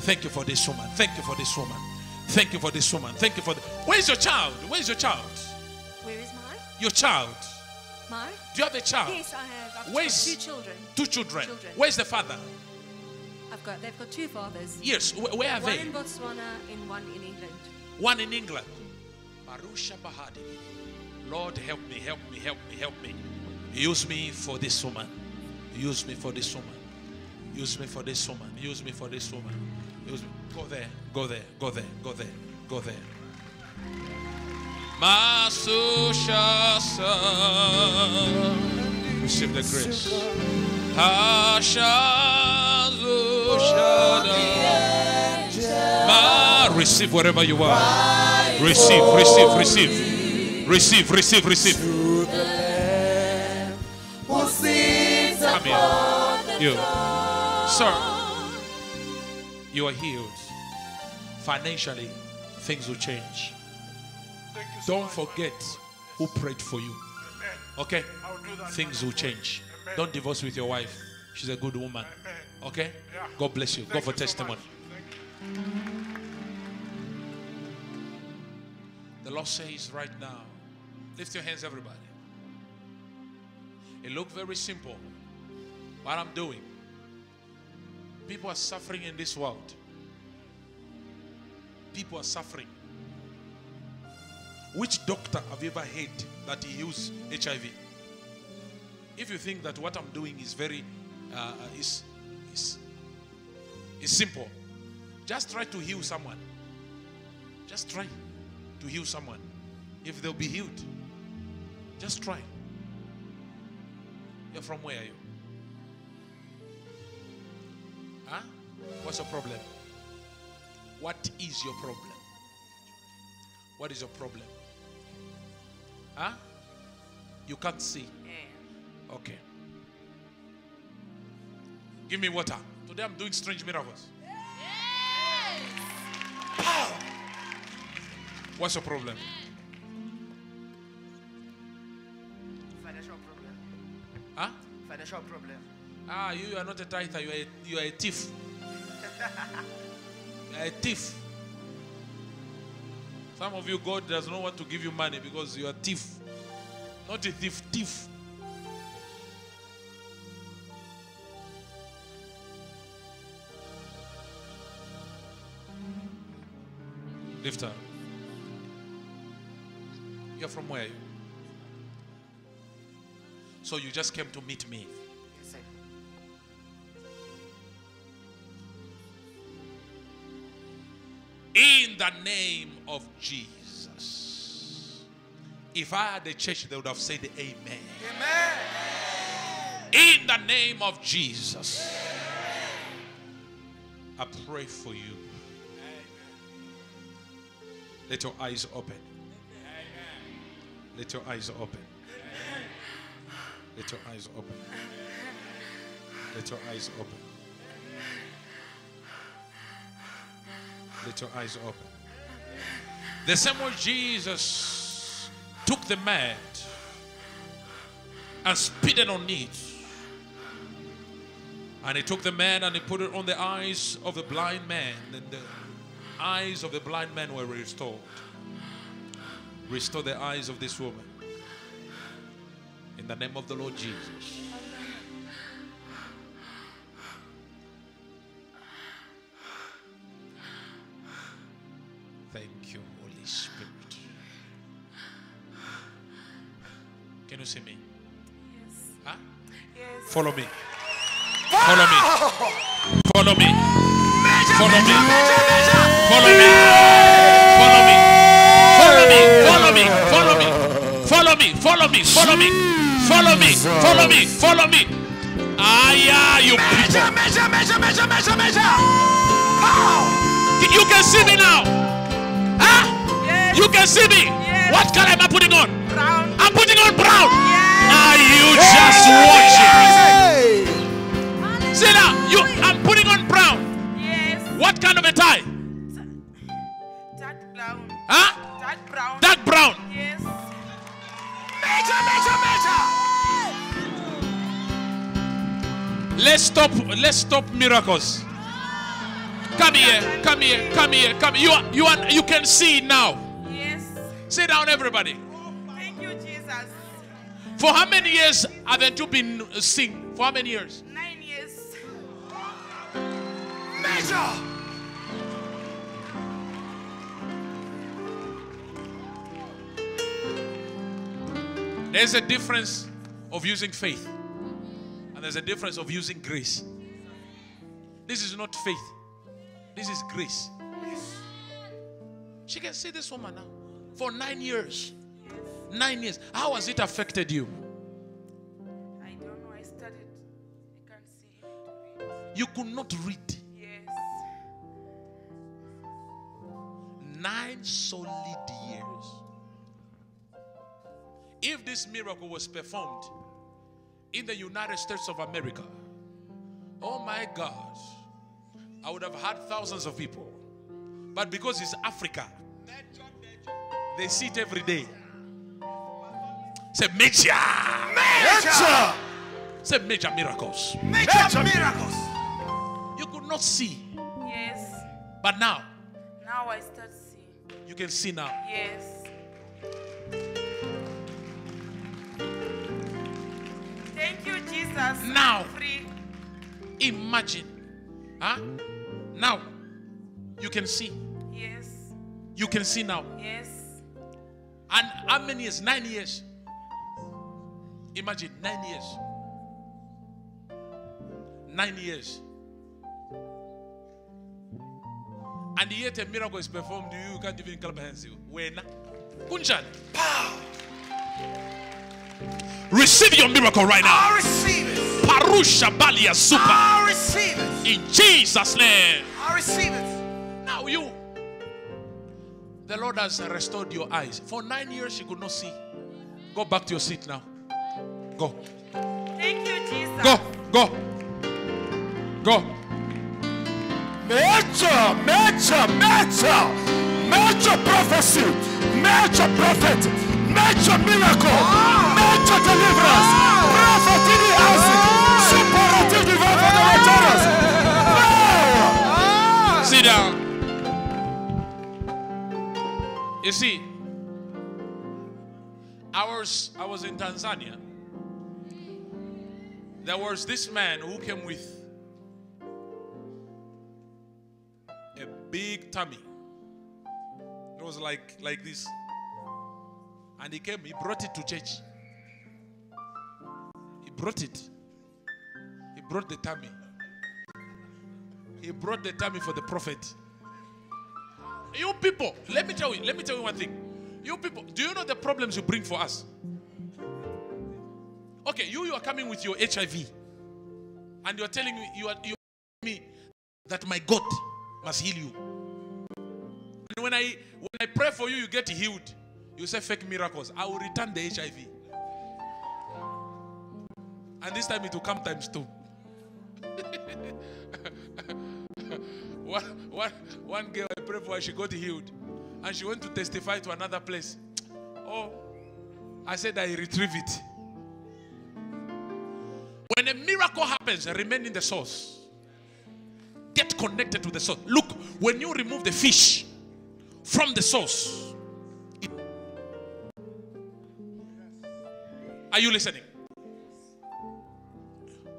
Thank you for this woman. Thank you for this woman. Thank you for this woman. Thank you for the. Where's your child? Where's your child? Where is mine? Your child. Mine? Do you have a child? Yes, I have. I've Where's- two children. Two children. Children. Where's the father? I've got. They've got two fathers. Yes. wh- Where are One they? in Botswana and one in England. One in England. Marusha Bahadi. Lord, help me, help me, help me, help me. Use me for this woman. Use me for this woman. Use me for this woman. Use me for this woman. Use me. Go there, go there, go there, go there, go there. Masusha Receive the grace. Ma, receive wherever you are. Receive, receive, receive. Receive, receive, receive. You. Sir, you are healed. Financially, things will change. So Don't forget who prayed for you. Amen. Okay? Things will change. Amen. Don't divorce with your wife. She's a good woman. Amen. Okay? Yeah. God bless you. Go for you testimony. Thank you. The Lord says right now, lift your hands, everybody. It looked very simple. What I'm doing. People are suffering in this world. People are suffering. Which doctor have you ever heard that he used HIV? If you think that what I'm doing is very uh, is, is is simple, just try to heal someone. Just try to heal someone. If they'll be healed, just try. You're from where are you? Huh? What's your problem? What is your problem? What is your problem? Huh? You can't see. Okay. Give me water. Today I'm doing strange miracles. What's your problem? Financial problem. Huh? Financial problem. Ah, you, you are not a tither, you are a, you are a thief. you are a thief. Some of you, God does not want to give you money because you are a thief. Not a thief, thief. Lift her. You're from where? So you just came to meet me. The name of Jesus. If I had a church, they would have said amen. Amen. In the name of Jesus. I pray for you. Let your eyes open. Let your eyes open. Let your eyes open. Let your eyes open. Let your eyes open. The same way Jesus took the mat and spitted on it. And he took the man and he put it on the eyes of the blind man. And the eyes of the blind man were restored. Restore the eyes of this woman. In the name of the Lord Jesus. Follow me. Follow me. Follow me. Follow me. Follow me. Follow me. Follow me. Follow me. Follow me. Follow me. Follow me. Follow me. Follow me. Follow me. Follow me. Ah, yeah, you Measure, people. measure, measure, measure, measure, measure. Pow! You can see me now. Huh? Yes. You can see me. Yes. What color am I putting on? Brown. I'm putting on brown. Yes. Are you just watching? See now, you. I'm putting on brown. Yes. What kind of a tie? Dark brown. Huh? Dark brown. Dark brown. Yes. Measure, measure, measure. Let's stop. Let's stop miracles. Come here. Come here. Come here. Come. Here. You are. You are. You can see now. Yes. Sit down, everybody. Thank you, Jesus. For how many years haven't you been sing? For how many years. Measure. There's a difference of using faith, and there's a difference of using grace. This is not faith. This is grace. She can see this woman now for nine years. Nine years. How has it affected you? I don't know. I studied. I can't see. You could not read. Nine solid years. If this miracle was performed in the United States of America, oh my God, I would have had thousands of people. But because it's Africa, they see it every day. Say major, Measure. say major miracles. Major miracles. You could not see, Yes. but now Now I start seeing. You can see now. Yes. Thank you, Jesus. Now. Free. Imagine, huh? Now you can see. Yes. You can see now. Yes. And how many years? Nine years. Imagine nine years. Nine years. And yet a miracle is performed, you can't even clap hands. When? Kunchan. Receive your miracle right now. I receive it. Parusha Balia Super. I receive it. In Jesus' name. I receive it. Now you. The Lord has restored your eyes. For nine years you could not see. Go back to your seat now. Go. Thank you, Jesus. Go. Go. Go. Major, major, major, major prophecy, major prophet, major miracle, major deliverance, prophet in the house, for the. Sit down. You see, was I was in Tanzania. There was this man who came with big tummy. It was like like this. And he came, he brought it to church. He brought it. He brought the tummy. He brought the tummy for the prophet. You people, let me tell you, let me tell you one thing. You people, do you know the problems you bring for us? Okay, you, you are coming with your HIV, and you're telling me you are you me that my God must heal you. And when I when I pray for you, you get healed. You say fake miracles. I will return the HIV. And this time it will come times two. one, one, one girl I prayed for, she got healed. And she went to testify to another place. Oh, I said I retrieve it. When a miracle happens, remain in the source. Get connected to the source. Look, when you remove the fish from the source, it- are you listening?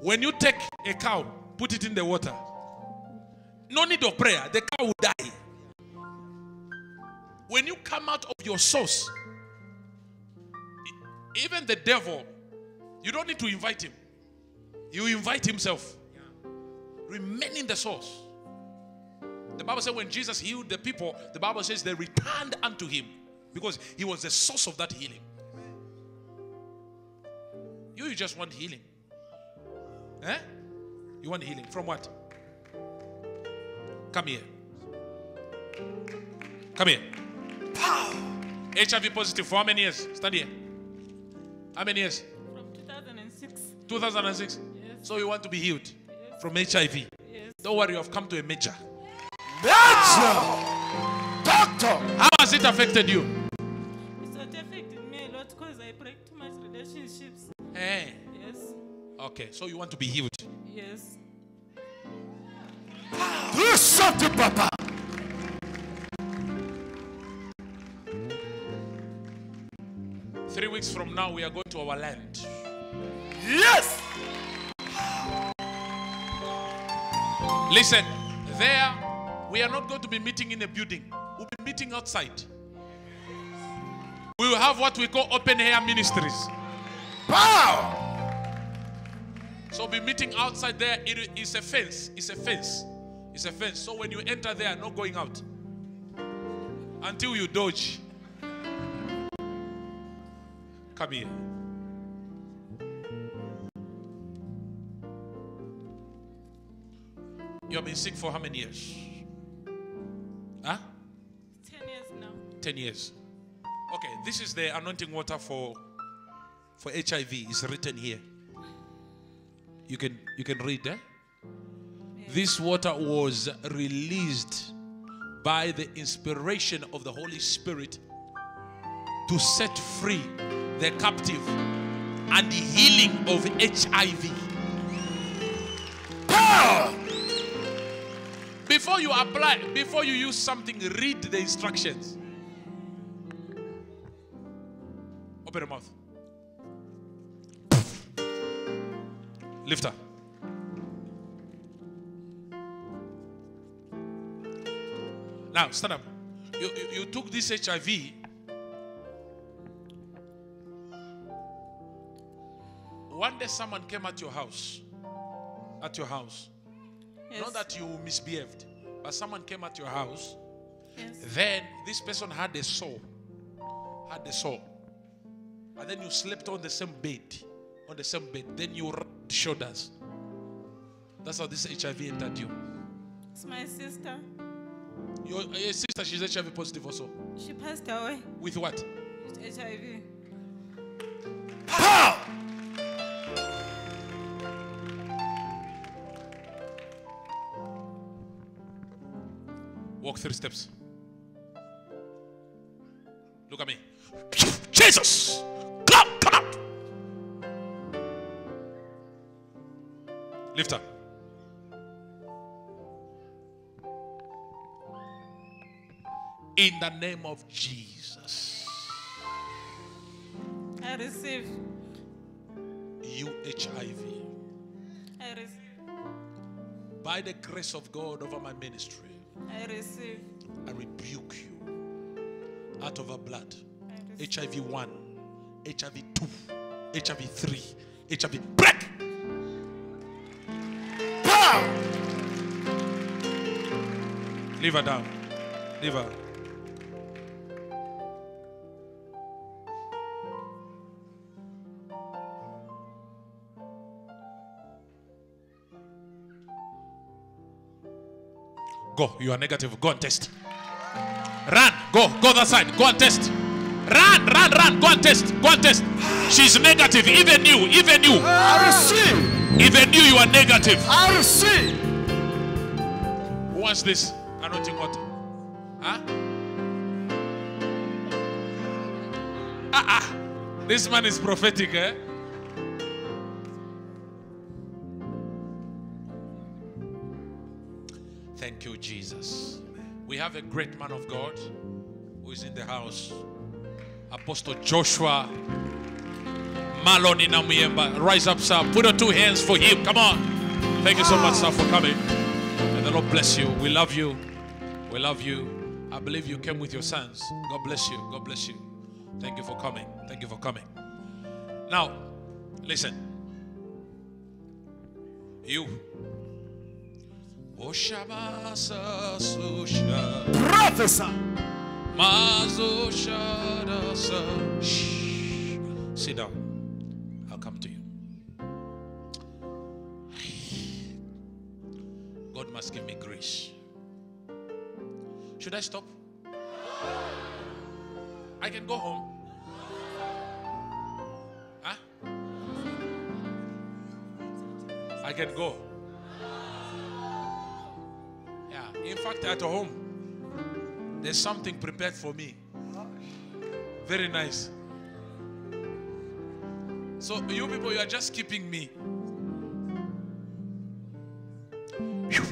When you take a cow, put it in the water, no need of prayer, the cow will die. When you come out of your source, even the devil, you don't need to invite him. You invite himself. Remain in the source. The Bible says when Jesus healed the people, the Bible says they returned unto him because he was the source of that healing. You, you just want healing. Eh? You want healing from what? Come here. Come here. HIV positive for how many years? Stand here. How many years? From 2006. 2006. Yes. So you want to be healed from HIV. Yes. Don't worry, you have come to a major. Major. Doctor. How has it affected you? It's not affected me a lot because I break too much relationships. Hey. Yes. Okay, so you want to be healed. Yes. Do something, Papa. Three weeks from now, we are going to our land. Yes. Listen, there, we are not going to be meeting in a building. We'll be meeting outside. We will have what we call open air ministries. Power. So we'll be meeting outside there. It is a fence. It's a fence. It's a fence. So when you enter there, no going out. Until you dodge. Come here. You have been sick for how many years? Huh? 10 years now. 10 years. Okay, this is the anointing water for for HIV. It's written here. You can you can read eh? This water was released by the inspiration of the Holy Spirit to set free the captive and the healing of HIV. Power. Before you apply, before you use something, read the instructions. Open your mouth. Lift her. Now stand up. You, you, you took this HIV. One day someone came at your house. At your house. Yes. Not that you misbehaved, but someone came at your house. Yes. Then this person had a sore. Had a sore. And then you slept on the same bed. On the same bed. Then you rubbed shoulders. That's how this HIV entered you. It's my sister. Your, your sister, she's HIV positive also. She passed away With what? with HIV. Power. Walk three steps. Look at me. Jesus! Come, come out! Lift up. In the name of Jesus. I receive. You HIV. I receive. By the grace of God over my ministry, I receive. I rebuke you out of our blood. HIV 1, HIV 2, HIV 3, HIV break. Power. Leave her down. Leave her. Go. You are negative. Go and test. Run. Go. Go that side. Go and test. Run. Run. Run. Go and test. Go and test. She's negative. Even you. Even you. I receive. Even you. You are negative. I receive. Who wants this anointing water? Huh? Ah, ah. This man is prophetic, eh? Have a great man of God who is in the house. Apostle Joshua Maloni Namuyemba. Rise up, sir. Put your two hands for him. Come on. Thank you so much, sir, for coming. And the Lord bless you. We love you. We love you. I believe you came with your sons. God bless you. God bless you. Thank you for coming. Thank you for coming. Now, listen. You. Oshabasa susha. Prophesy. Mazo shadasa. Shh. Sit down. I'll come to you. God must give me grace. Should I stop? I can go home. Huh? I can go. In fact, at home, there's something prepared for me. Very nice. So, you people, you are just keeping me. Phew.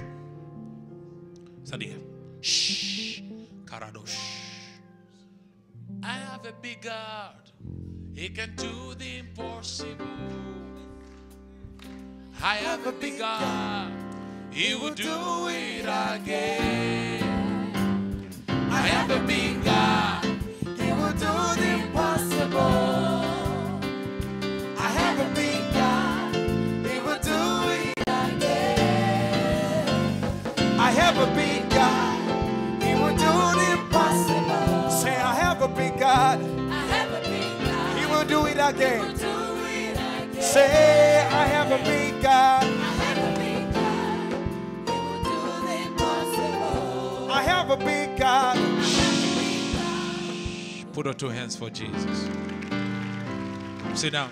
Sadia. Shh. Karadosh. I have a big God. He can do the impossible. I have a big God. He will do it again. I have a big God. He will do the impossible. I have a big God. He will do it again. I have a big God. He will do the impossible. Say, I have a big God. I have a big God. He will do it Will do it again. Say, I have a big God. Have a big God. Put your two hands for Jesus. Sit down.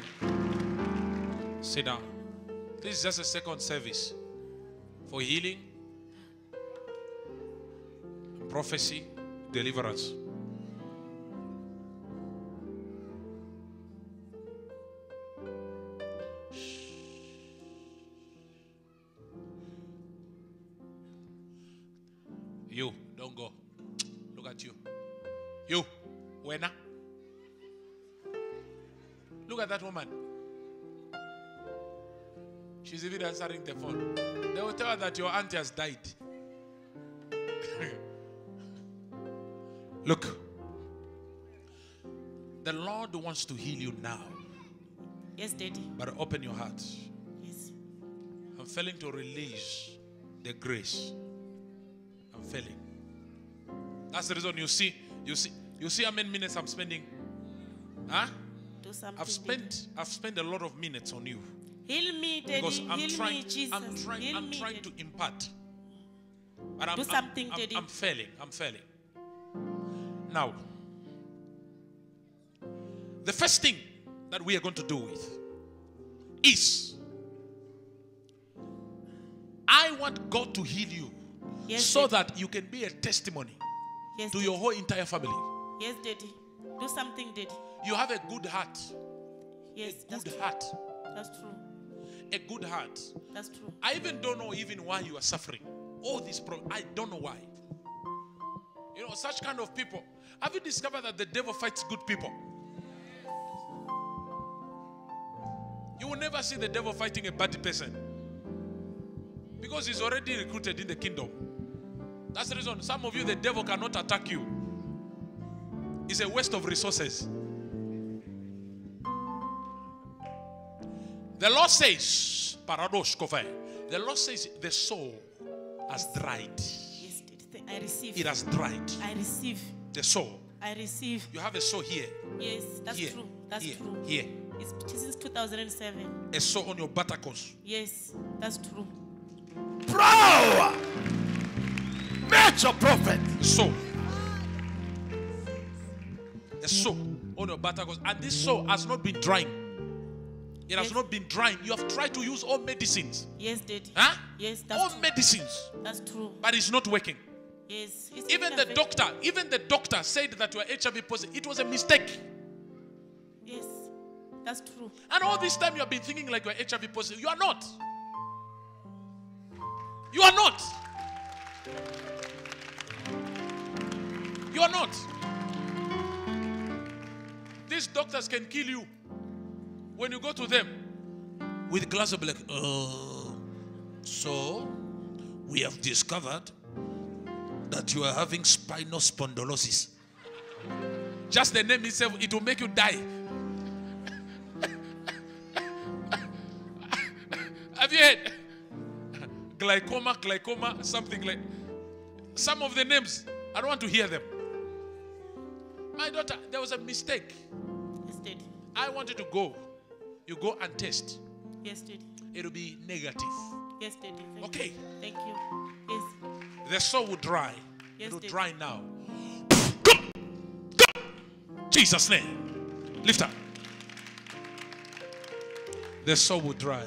Sit down. This is just a second service for healing, prophecy, deliverance. The phone. They will tell her that your auntie has died. Look, the Lord wants to heal you now, Yes, Daddy. but open your heart. Yes. I'm failing to release the grace. I'm failing. That's the reason you see, you see, you see how many minutes I'm spending. Huh? Do something. I've spent I've spent a lot of minutes on you Heal me, Daddy. because I'm Heal trying me, Jesus. I'm trying Heal I'm me, trying Daddy. to impart. But I'm, Do I'm- something, I'm, Daddy. I'm failing. I'm failing. Now, the first thing that we are going to do with is I want God to heal you Yes, so Daddy. that you can be a testimony Yes, to Daddy. your whole entire family. Yes, Daddy. Do something, Daddy. You have a good heart. Yes, a that's good true. heart. That's true. A good heart. That's true. I even don't know even why you are suffering. All these problems, I don't know why. You know, such kind of people. Have you discovered that the devil fights good people? You will never see the devil fighting a bad person because he's already recruited in the kingdom. That's the reason some of you, the devil cannot attack you. It's a waste of resources. The Lord says, Paradosh Kofe, the Lord says the soul has dried. Yes, Daddy. I receive. It has dried. I receive. The soul. I receive. You have a soul here, Yes, that's here, true. That's here, true. here. It's since 2007. A soul on your buttocks. Yes, that's true. Power. Major prophet. A soul. A soul on your buttocks. And this soul has not been drying. It has Yes. not been drying. You have tried to use all medicines. Yes, Daddy. Huh? Yes, that's All true. medicines. That's true. But it's not working. Yes. It's Even even the doctor, even the doctor said that you are HIV positive. It was a mistake. Yes, that's true. And all this time you have been thinking like you are HIV positive. You are not. You are not. You are not. These doctors can kill you when you go to them with glass of like, uh, so we have discovered that you are having spinal spondylosis. Just the name itself, it will make you die. Have you heard? glycoma, glycoma, something like. Some of the names, I don't want to hear them. My daughter, there was a mistake. Yes, Daddy. I wanted to go. You go and test. Yes, Daddy. It'll be negative. Yes, Daddy. Thank Okay. You. Thank you. Yes. The soul will dry. Yes, It'll Daddy. dry now. Go! Go! Jesus' name. Lift up. The soul will dry.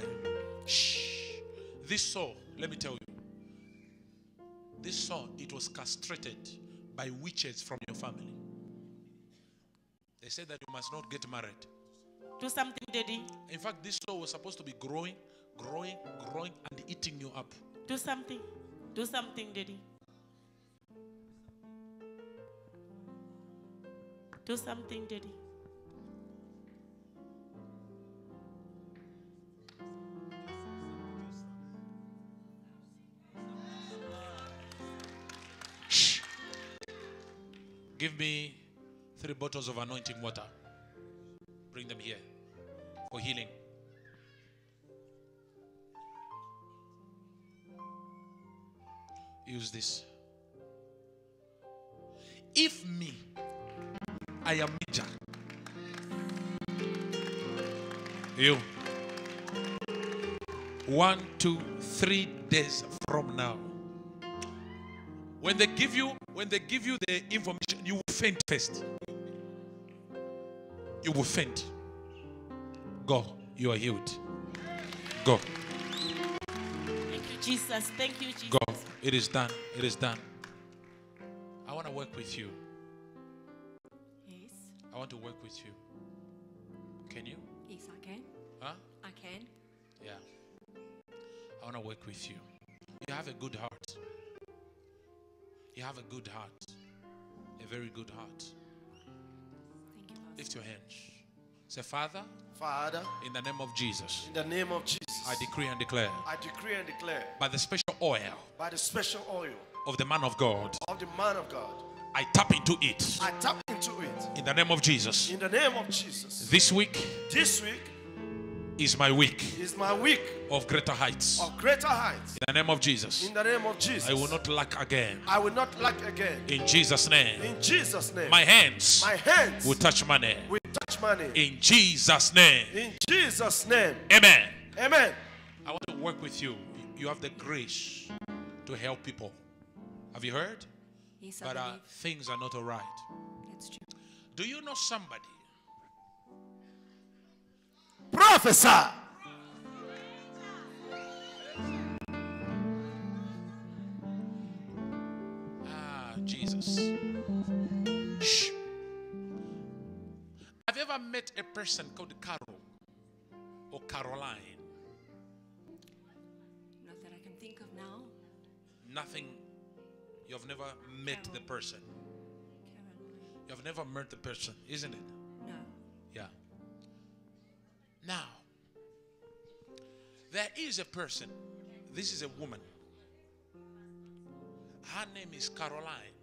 Shh. This soul, let me tell you. This soul, it was castrated by witches from your family. They said that you must not get married. Do something, Daddy. In fact, this soul was supposed to be growing, growing, growing, and eating you up. Do something. Do something, Daddy. Do something, Daddy. Shh. Give me three bottles of anointing water. Bring them here for healing. Use this. If me, I am major. You. One, two, three days from now. When they give you, when they give you the information, you will faint first. You will faint. Go. You are healed. Go. Thank you, Jesus. Thank you, Jesus. Go. It is done. It is done. I want to work with you. Yes, I want to work with you. Can you? yes, I can. Huh? I can. Yeah. I want to work with you. You have a good heart. You have a good heart. A very good heart. Thank you, Pastor. Lift your hands. Say, Father, Father, in the name of Jesus, in the name of Jesus, I decree and declare I decree and declare by the special oil by the special oil of the man of God, of the man of God, I tap into it I tap into it in the name of Jesus. in the name of Jesus. This week This week is my week is my week of greater heights. of greater heights. In the name of Jesus, In the name of Jesus, I will not lack again. I will not lack again. In Jesus' name, In Jesus' name, my hands my hands will touch money. will money. In Jesus' name, In Jesus' name, amen. Amen. I want to work with you. You have the grace to help people. Have you heard? Yes, I But uh, things are not all right. That's true. Do you know somebody? Prophesy. Ah, Jesus. Ever met a person called Carol or Caroline? Not that I can think of now. Nothing. You've never met the person. Caroline. You've never met the person, isn't it? No. Yeah. Now, there is a person. This is a woman. Her name is Caroline.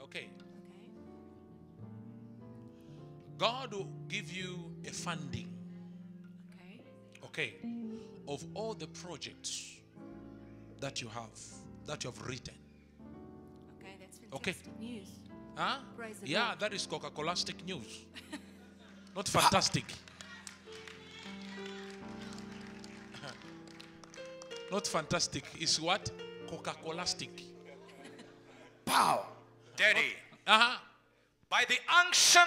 Okay. Okay. God will give you a funding, Okay. okay, of all the projects that you have, that you have written. Okay, that's Okay. news. Huh? Praise Yeah, Lord. that is Coca-Colastic news. Not fantastic. Not fantastic. It's what? Coca-Colastic. Power. Daddy, Uh-huh. by the unction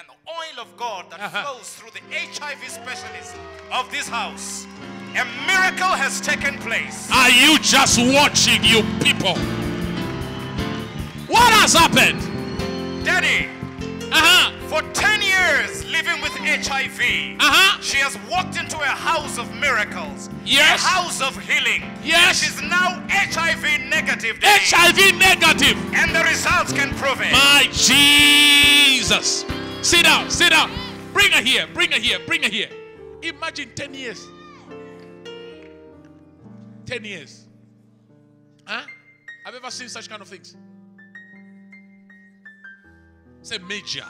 and the oil of God that Uh-huh. flows through the HIV specialist of this house, a miracle has taken place. Are you just watching, you people? What has happened? Daddy, Uh-huh. for 10 years living with HIV, Uh-huh. she has walked into a house of miracles, Yes. a house of healing. Yes. She's now HIV negative. Daddy. HIV negative. And the results can prove it. My Jesus. Sit down, sit down. Bring her here, bring her here, bring her here. Imagine 10 years. 10 years. Huh? Have you ever seen such kind of things? Say major.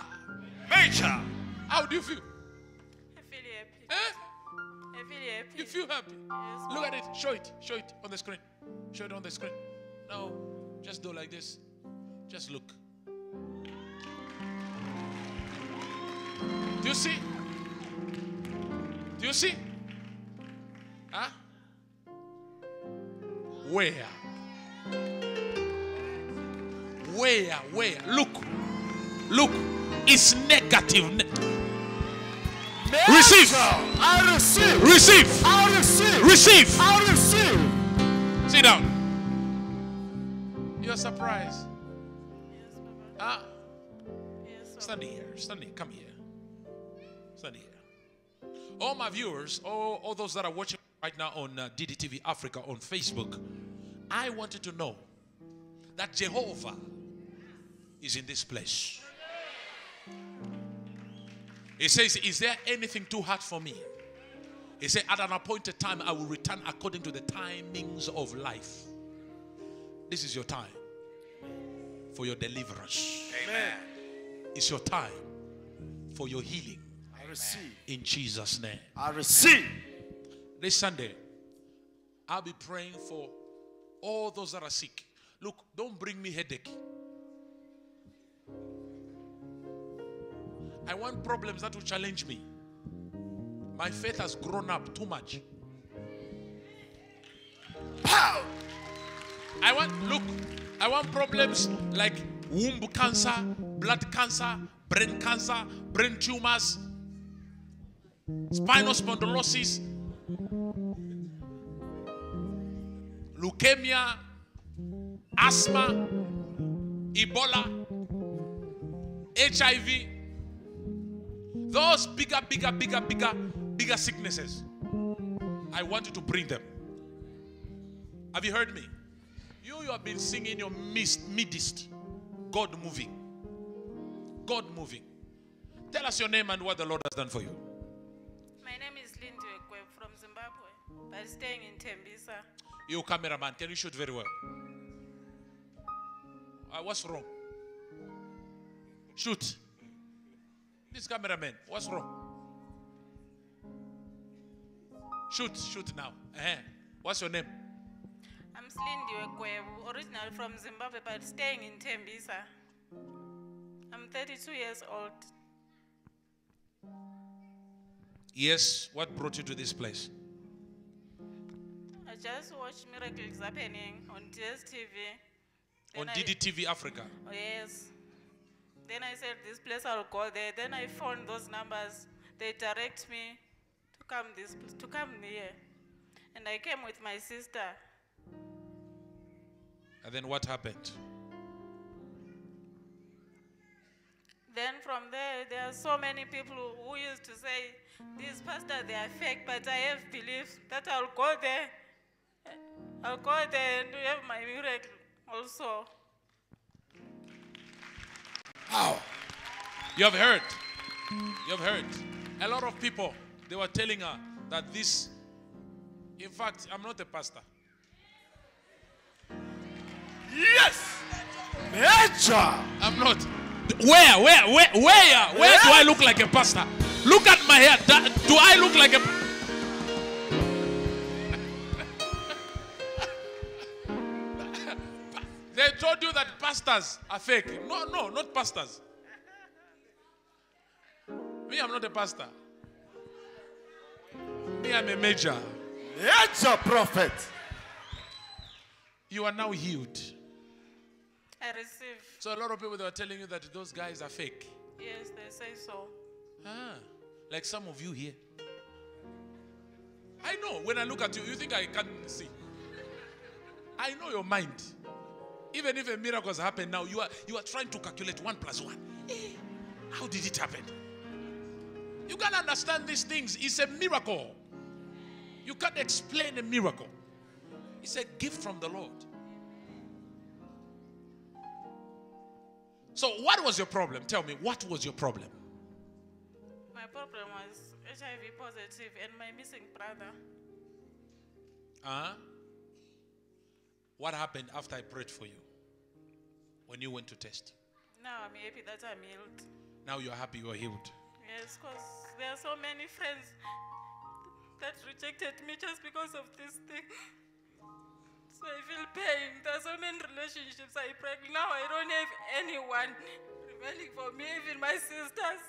Major. How do you feel? I feel happy. Eh? I feel happy. You feel happy. Yes, Look at it. Show it. Show it on the screen. Show it on the screen. No, just do like this. Just look. Do you see? Do you see? Huh? Where? Where? Where? Look. Look. It's negative. Ne- Receive. I receive. Receive. I receive. Receive. I receive. Sit down. You're surprised. Yes, Papa. Ah, Yes, Papa. stand here. Stand here. Come here. Stand here. All my viewers, all, all those that are watching right now on uh, DDTV Africa on Facebook, I wanted to know that Jehovah is in this place. He says, Is there anything too hard for me? He said, At an appointed time, I will return according to the timings of life. This is your time for your deliverance. Amen. It's your time for your healing receive. in Jesus' name. I receive. This Sunday, I'll be praying for all those that are sick. Look, don't bring me headache. I want problems that will challenge me. My faith has grown up too much. Pow. I want, look, I want problems like womb cancer, blood cancer, brain cancer, brain tumors, spinal spondylosis, leukemia, asthma, Ebola, HIV. Those bigger, bigger, bigger, bigger, bigger sicknesses. I want you to bring them. Have you heard me? You, you have been singing your mist, midst. God moving. God moving. Tell us your name and what the Lord has done for you. Staying in Tembisa. You cameraman, can you shoot very well? Uh, what's wrong? Shoot. This cameraman, what's wrong? Shoot, shoot now. Uh-huh. What's your name? I'm Slindi Ekwe, originally from Zimbabwe, but staying in Tembisa. I'm 32 years old. Yes, what brought you to this place? Just watched miracles happening on DSTV. On Then I- DDTV Africa. Oh, yes. Then I said, this place I'll go there. Then I found those numbers. They direct me to come this to come here. And I came with my sister. And then what happened? Then from there, there are so many people who used to say, these pastors, they are fake, but I have belief that I'll go there. I'll go there and have my miracle also. You have heard. You have heard. A lot of people, they were telling her that this, in fact, I'm not a pastor. Yes. Nature. I'm not. Where, where, where, where, where do I look like a pastor? Look at my hair. Do I look like a. they told you that pastors are fake. No, no, not pastors. Me, I'm not a pastor. Me, I'm a major. Nature prophet. You are now healed. I receive. So a lot of people they were telling you that those guys are fake. Yes, they say so. Ah, like some of you here. I know when I look at you, you think I can't see. I know your mind. Even if a miracle has happened now, you are you are trying to calculate one plus one. Eh, how did it happen? You can't understand these things. It's a miracle. You can't explain a miracle. It's a gift from the Lord. So, what was your problem? Tell me, what was your problem? My problem was HIV positive and my missing brother. Huh? What happened after I prayed for you? When you went to test? Now I'm happy that I'm healed. Now you're happy you are healed. Yes, because there are so many friends. that rejected me just because of this thing. So I feel pain. There are so many relationships I break. Now I don't have anyone remaining for me, even my sisters.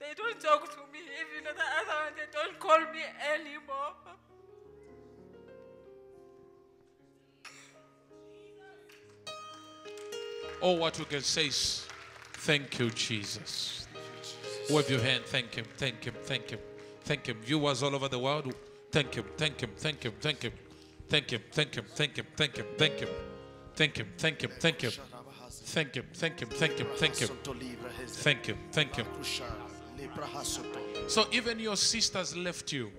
They don't talk to me, even the other one, they don't call me anymore. All what we can say is, Thank you, Jesus. Wave your hand. Thank Him. Thank Him. Thank Him. Thank Him. Viewers all over the world, thank Him. Thank Him. Thank Him. Thank Him. Thank Him. Thank Him. Thank Him. Thank Him. Thank Him. Thank Him. Thank Him. Thank Him. Thank Him. Thank Him. Thank Him. Thank Him. Thank Him. Thank Him. So even your sisters left you.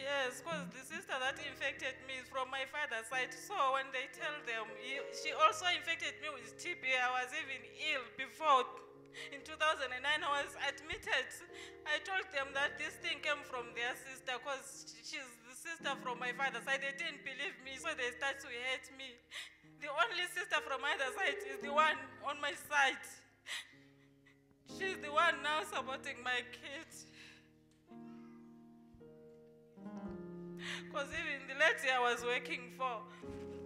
Yes, because the sister that infected me is from my father's side. So when they tell them, he- she also infected me with TB. I was even ill before. In 2009, I was admitted. I told them that this thing came from their sister because she's the sister from my father's side. They didn't believe me, so they started to hate me. The only sister from either side is the one on my side. She's the one now supporting my kids. Because even the lady I was working for,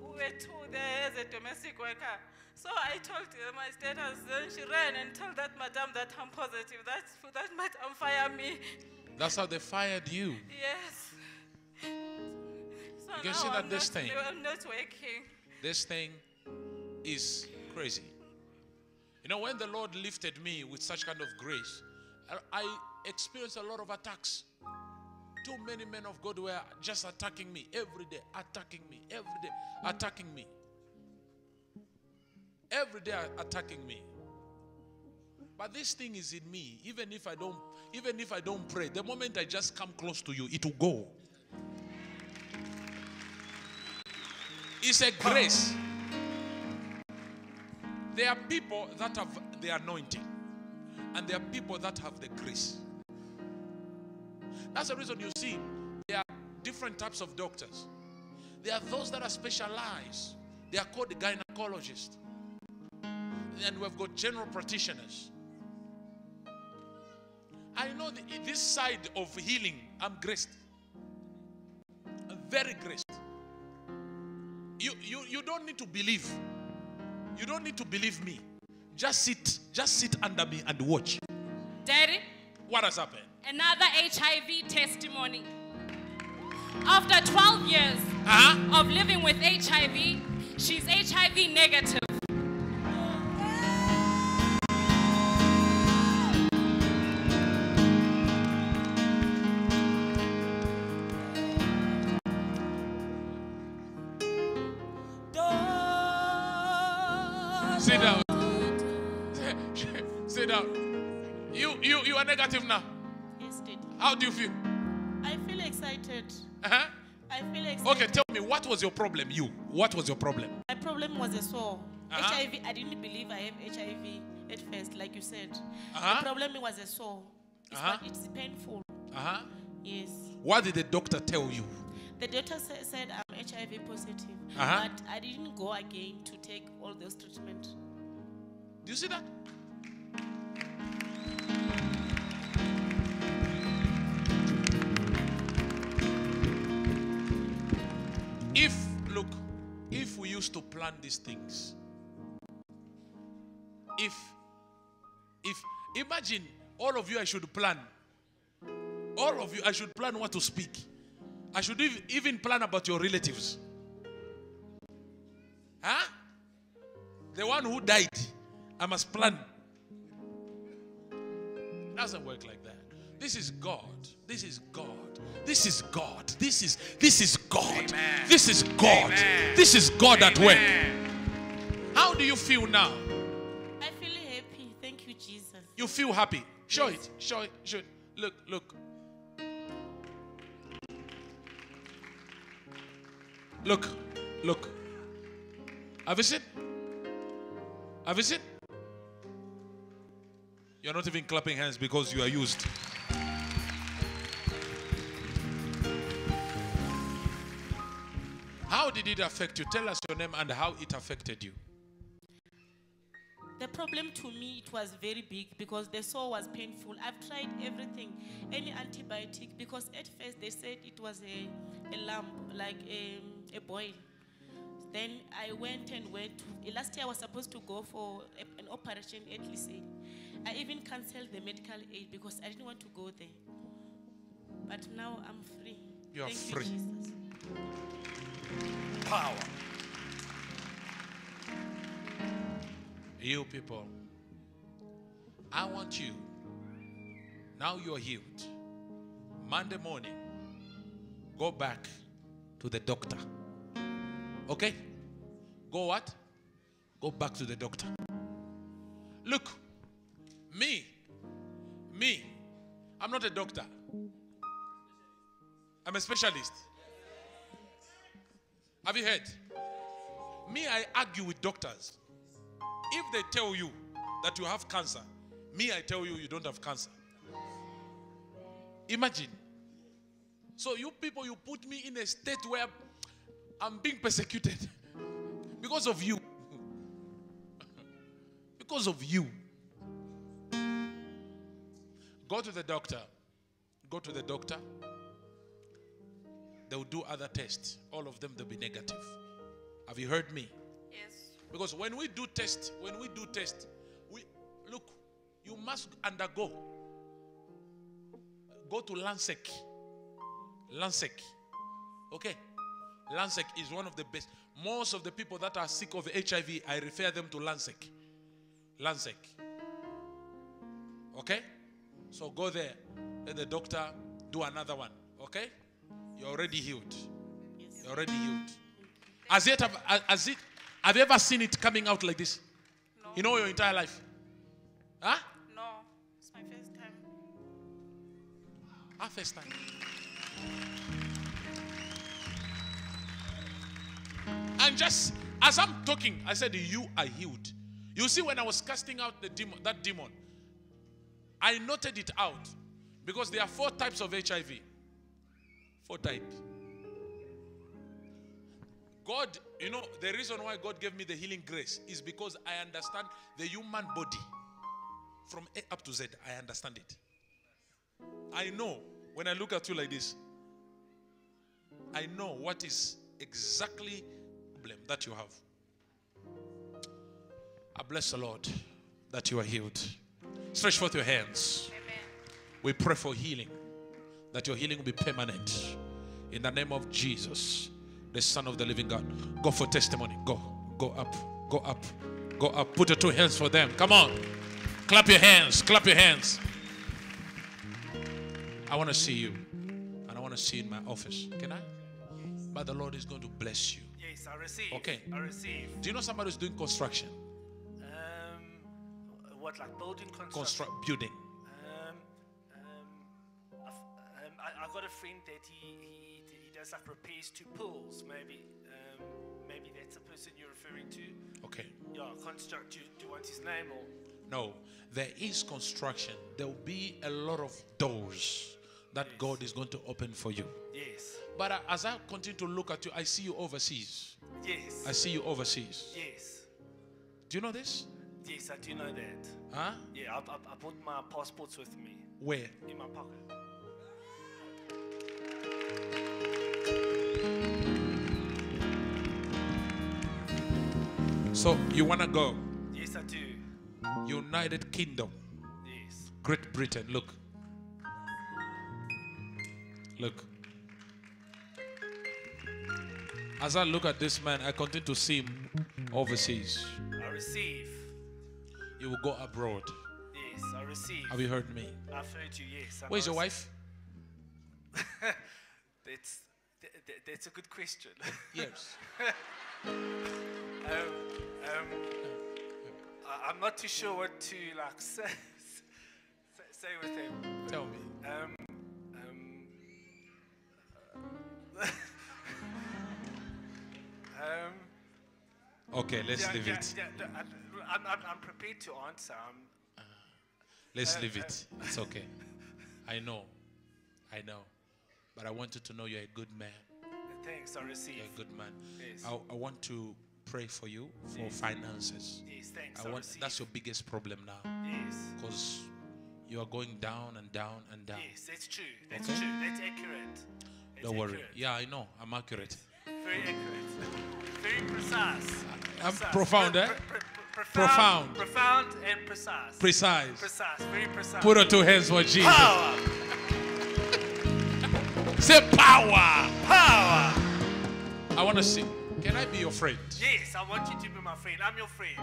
we were two there as a domestic worker. So I told her my status, then she ran and told that madam that I'm positive. That, for that madam fire me. That's how they fired you. Yes. So You can see that I'm this not, thing- I'm not working. This thing is crazy. You know, when the Lord lifted me with such kind of grace, I- I experienced a lot of attacks. Too many men of God were just attacking me every day, attacking me every day, attacking me. Every day attacking me. But this thing is in me. Even if I don't, even if I don't pray, the moment I just come close to you, it will go. It's a grace. There are people that have the anointing, and there are people that have the grace. That's the reason you see there are different types of doctors. There are those that are specialized, they are called the gynecologists. And we've got general practitioners. I know the, this side of healing, I'm graced. I'm very graced. You, you, you don't need to believe. You don't need to believe me. Just sit, just sit under me and watch. Daddy, What has happened? Another HIV testimony. After 12 years Uh-huh. of living with HIV, she's HIV negative. How do you feel? I feel excited. Uh-huh. I feel excited. Okay, tell me, what was your problem? You, what was your problem? My problem was a sore. Uh-huh. HIV, I didn't believe I have HIV at first, like you said. Uh-huh. The problem was a sore. It's, Uh-huh. it's painful. Uh-huh. Yes. What did the doctor tell you? The doctor sa- said I'm HIV positive, Uh-huh. but I didn't go again to take all those treatment. Do you see that? To plan these things, if, if, imagine all of you, I should plan. All of you, I should plan what to speak. I should even plan about your relatives. Huh? The one who died, I must plan. It doesn't work like that. This is God. This is God. This is God. This is this is God. This is God. This is God at work. How do you feel now? I feel happy. Thank you, Jesus. You feel happy. Show it. Show it. Show it. Look, look. Look, look. Have you seen? Have you seen? You're not even clapping hands because you are used. Did it affect you? Tell us your name and how it affected you. The problem to me, it was very big because the sore was painful. I've tried everything, any antibiotic, because at first they said it was a, a lump, like a, a boil. Then I went and went. Last year I was supposed to go for a- an operation at Lycée. I even cancelled the medical aid because I didn't want to go there. But now I'm free. You are Thank free. You, Jesus. Power. You people, I want you. Now you're healed. Monday morning, go back to the doctor. Okay? Go what? Go back to the doctor. Look, me, me, I'm not a doctor. I'm a specialist. Have you heard? Me, I argue with doctors. If they tell you that you have cancer, me, I tell you you don't have cancer. Imagine. So, you people, you put me in a state where I'm being persecuted because of you. because of you. Go to the doctor. Go to the doctor. They'll do other tests. All of them, they'll be negative. Have you heard me? Yes. Because when we do test, when we do test, we look, you must undergo. Go to Lancet. Lancet. Okay. Lancet is one of the best. Most of the people that are sick of HIV, I refer them to Lancet. Lancet. Okay? So go there. Let the doctor do another one. Okay? You're already healed. You're already healed. Has it, has it, have you ever seen it coming out like this? No. You know your entire life? Huh? No. It's my first time. Our first time. And just as I'm talking, I said, You are healed. You see, when I was casting out the demon, that demon, I noted it out because there are four types of HIV. Four types. God, you know, the reason why God gave me the healing grace is because I understand the human body from A up to Z. I understand it. I know when I look at you like this, I know what is exactly problem that you have. I bless the Lord that you are healed. Stretch forth your hands. We pray for healing, that your healing will be permanent. In the name of Jesus, the Son of the living God. Go for testimony. Go. Go up. Go up. Go up. Put your two hands for them. Come on. Clap your hands. Clap your hands. I want to see you. And I want to see you in my office. Can I? But the Lord is going to bless you. Yes, I receive. Okay. I receive. Do you know somebody who's doing construction? Um, what, like building construction? Construct building. I, I got a friend that he, he, he does like repairs to pools. Maybe, um, maybe that's the person you're referring to. Okay. Yeah, construct. Do, do you want his name or? No, there is construction. There will be a lot of doors that God is going to open for you. Yes. But uh, as I continue to look at you, I see you overseas. Yes. I see you overseas. Yes. Do you know this? Yes, I do know that. Huh? Yeah, I, I, I brought my passports with me Where? in my pocket. So you want to go? Yes, I do. United Kingdom. Yes. Great Britain. Look. Look. As I look at this man, I continue to see him overseas. I receive. You will go abroad. Yes, I receive. Have you heard me? I've heard you. Yes. Where's your wife? That's th- th- that's a good question. Yes. um, um, I- I'm not too sure what to like say, say, say with him. Tell me. Um, um, um, Okay, let's yeah, leave yeah, it. yeah, I'm, I'm, I'm prepared to answer. I'm, Let's Uh, leave uh, it. It's okay. I know. I know. But I want you to know you're a good man. thanks, I receive. You're a good man. Yes. I, I want to pray for you for finances. Yes, thanks. I want that's your biggest problem now. Yes. Because you are going down and down and down. Yes, that's true. That's Okay. true. That's accurate. That's Don't worry. accurate. Yeah, I know. I'm accurate. Very accurate. Very precise. I'm Precise. profound, eh? pro- pro- Profound. Profound and precise. Precise. Precise. Very precise. Put your two hands for Jesus. Power. Say power. Power. I want to see. Can I be your friend? Yes, I want you to be my friend. I'm your friend.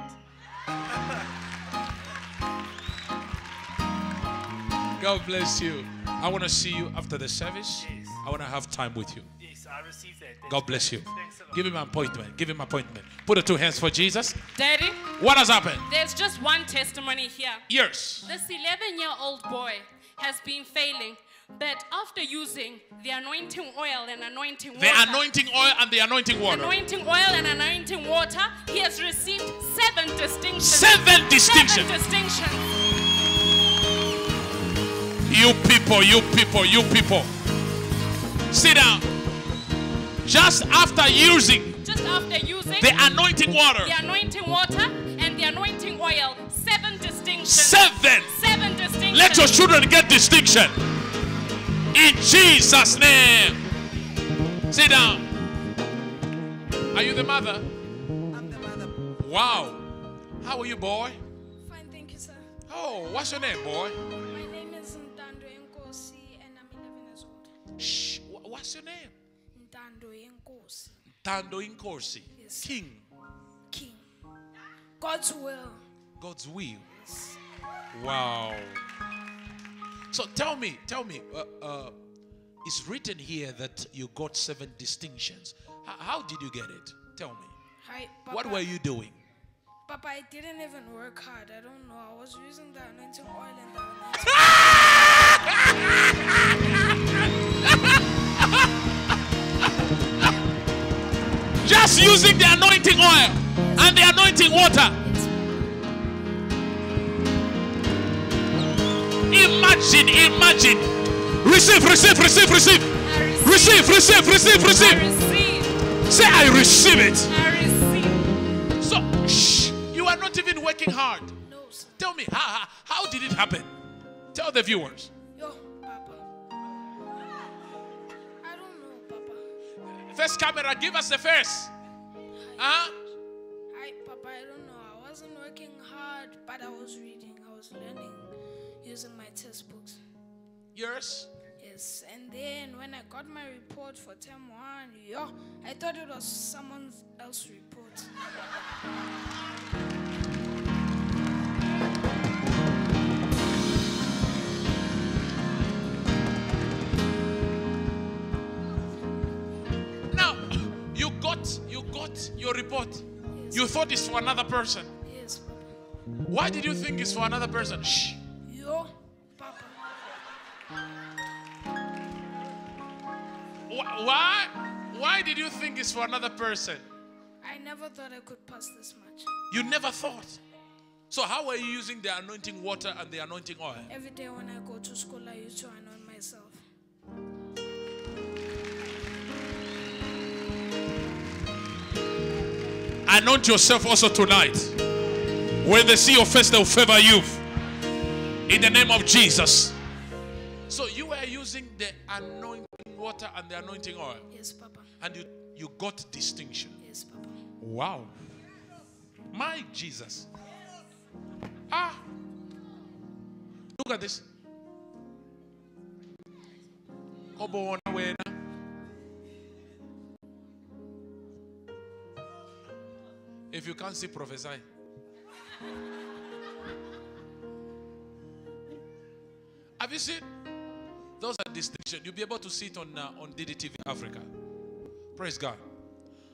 God bless you. I want to see you after the service. Yes. I want to have time with you. Yes, I received that. That's God bless you. Thanks a lot. Give him an appointment. Give him an appointment. Put the two hands for Jesus. Daddy, What has happened? there's just one testimony here. Yes. This 11 year old boy has been failing, but after using the anointing oil and anointing water, The anointing oil and the anointing water. anointing oil and anointing water, he has received seven distinctions. Seven distinctions. Seven distinctions. You people, you people, you people. Sit down. Just after using Just after using the anointing water, the anointing water and the anointing oil, seven distinctions. seven. Seven distinctions. Let your children get distinction. In Jesus' name. Sit down. Are you the mother? I'm the mother. Wow. How are you, boy? Fine, thank you, sir. Oh, what's your name, boy? My name is Ntando Nkosi and I'm 11 years old. Shh. What's your name? Ntando Nkosi, Tando Inkorsi. Yes. King. King. God's will. God's will. Wow. So tell me, tell me, uh, uh, it's written here that you got seven distinctions. H- how did you get it? Tell me. Hi, Papa. What were you doing? Papa, I didn't even work hard. I don't know. I was using the anointing oil and the anointing. Just using the anointing oil and the anointing water. Imagine, imagine. Receive, receive, receive, receive. Receive, receive, receive, receive. Say, I receive it. So, shh, you are not even working hard. No. Tell me, how, how, did it happen? Tell the viewers. First camera, give us the first. Huh? Hi, Papa. I don't know. I wasn't working hard, but I was reading. I was learning using my textbooks. Yours? Yes, and then when I got my report for term one, yo, I thought it was someone else's report. Now, you got you got your report. You thought it's for another person. Yes, Why did you think it's for another person? Shh. Yo, Papa. Why? Why did you think it's for another person? I never thought I could pass this much. You never thought. So how were you using the anointing water and the anointing oil? Every day when I go to school, I used to anoint myself. Anoint yourself also tonight. When they see your face, they'll favor you. In the name of Jesus. So you were using the anointing water and the anointing oil, Yes, Papa. and you, you got distinction. Yes, Papa. Wow. My Jesus. Ah. Look at this. If you can't see, prophesy. Have you seen? Those are distinction. You'll be able to see it on uh, on DDTV Africa. Praise God.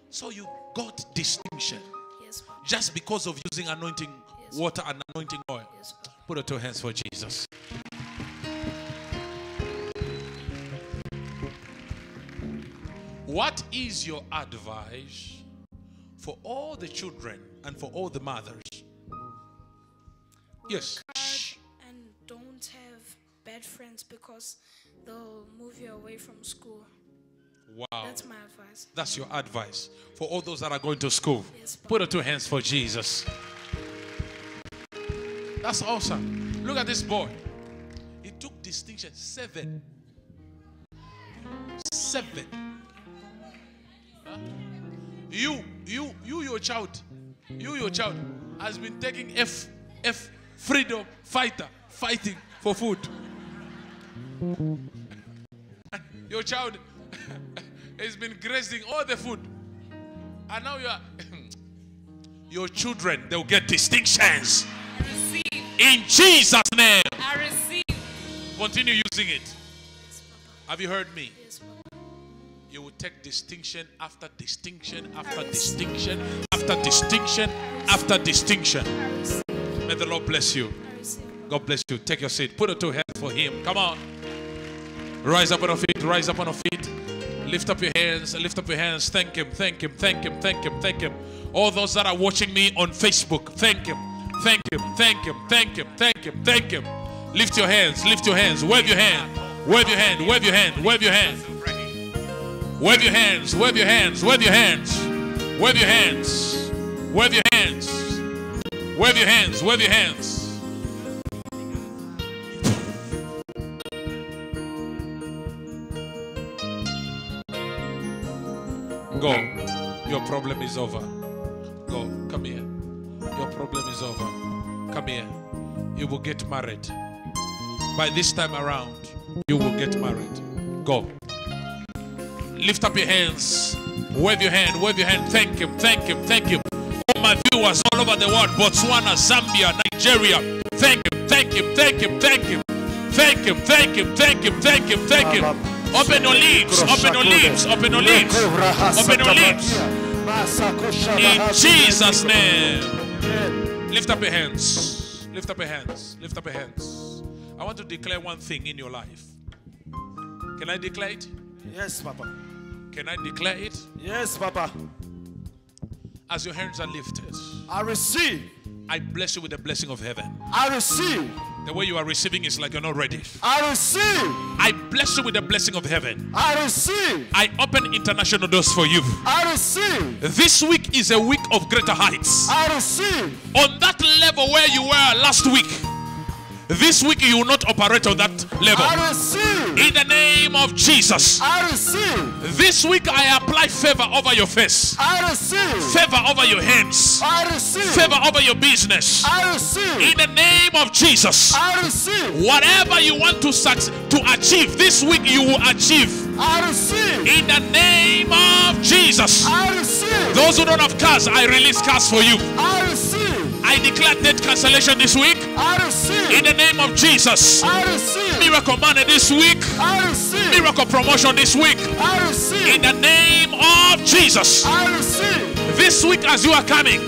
So you got distinction Yes, Papa. just because of using anointing water and anointing oil. Yes. Put your two hands for Jesus. What is your advice for all the children and for all the mothers? Yes. Bad friends because they'll move you away from school. Wow. That's my advice. That's your advice for all those that are going to school. Put your two hands for Jesus. That's awesome. Look at this boy. He took distinction seven. Seven. Huh? You, you, you, your child, you, your child, has been taking F, F, freedom fighter, fighting for food. Your child has been grazing all the food. And now you are your children, they'll get distinctions. In Jesus' name. I receive. Continue using it. Have you heard me? You will take distinction after distinction after distinction after distinction after distinction. May the Lord bless you. God bless you. Take your seat. Put your two hands for Him. Come on. Rise up on your feet. Rise up on your feet. Lift up your hands. Lift up your hands. Thank Him. Thank Him. Thank Him. Thank Him. Thank Him. All those that are watching me on Facebook, thank Him. Thank Him. Thank Him. Thank Him. Thank Him. Thank Him. Lift your hands. Lift your hands. Wave your hand. Wave your hand. Wave your hand. Wave your hand. Wave your hands. Wave your hands. Wave your hands. Wave your hands. Wave your hands. Wave your hands. Wave your hands. Go. Your problem is over. Go. Come here. Your problem is over. Come here. You will get married. By this time around, you will get married. Go. Lift up your hands. Wave your hand. Wave your hand. Thank Him. Thank Him. Thank Him. All my viewers all over the world Botswana, Zambia, Nigeria. Thank Him. Thank Him. Thank Him. Thank Him. Thank Him. Thank Him. Thank Him. Thank Him. Thank Him. Open your lips. Open your lips. Open your lips. Open your lips. In Jesus' name. Lift up your hands. Lift up your hands. Lift up your hands. I want to declare one thing in your life. Can I declare it? Yes, Papa. Can I declare it? Yes, Papa. As your hands are lifted, I receive. I bless you with the blessing of heaven. I receive. The way you are receiving is like you're not ready. I receive. I bless you with the blessing of heaven. I receive. I open international doors for you. I receive. This week is a week of greater heights. I receive. On that level where you were last week, this week you will not operate on that level. I receive. In the name of Jesus. I receive. This week I apply favor over your face. I receive. Favor over your hands. I receive. Favor over your business. I receive. In the name of Jesus. I receive. Whatever you want to to achieve this week, you will achieve. I receive. In the name of Jesus. I receive. Those who don't have cars, I release cars for you. I receive. I declare debt cancellation this week. I receive. In the name of Jesus. I receive. Miracle money this week. I receive. Miracle promotion this week. I receive. In the name of Jesus. I receive. This week, as you are coming,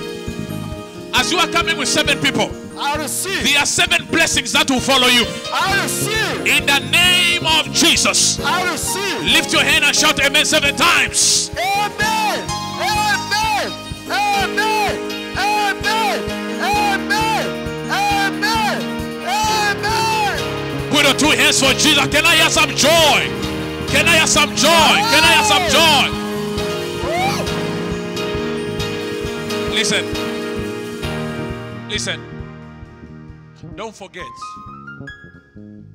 as you are coming with seven people, I receive. there are seven blessings that will follow you. I receive. In the name of Jesus. I receive. Lift your hand and shout amen seven times. Amen. Amen. Amen. Amen. Amen. Amen. Amen. Put your two hands for Jesus. Can I hear some joy? Can I hear some joy? Can I hear some joy? Listen. Listen. Don't forget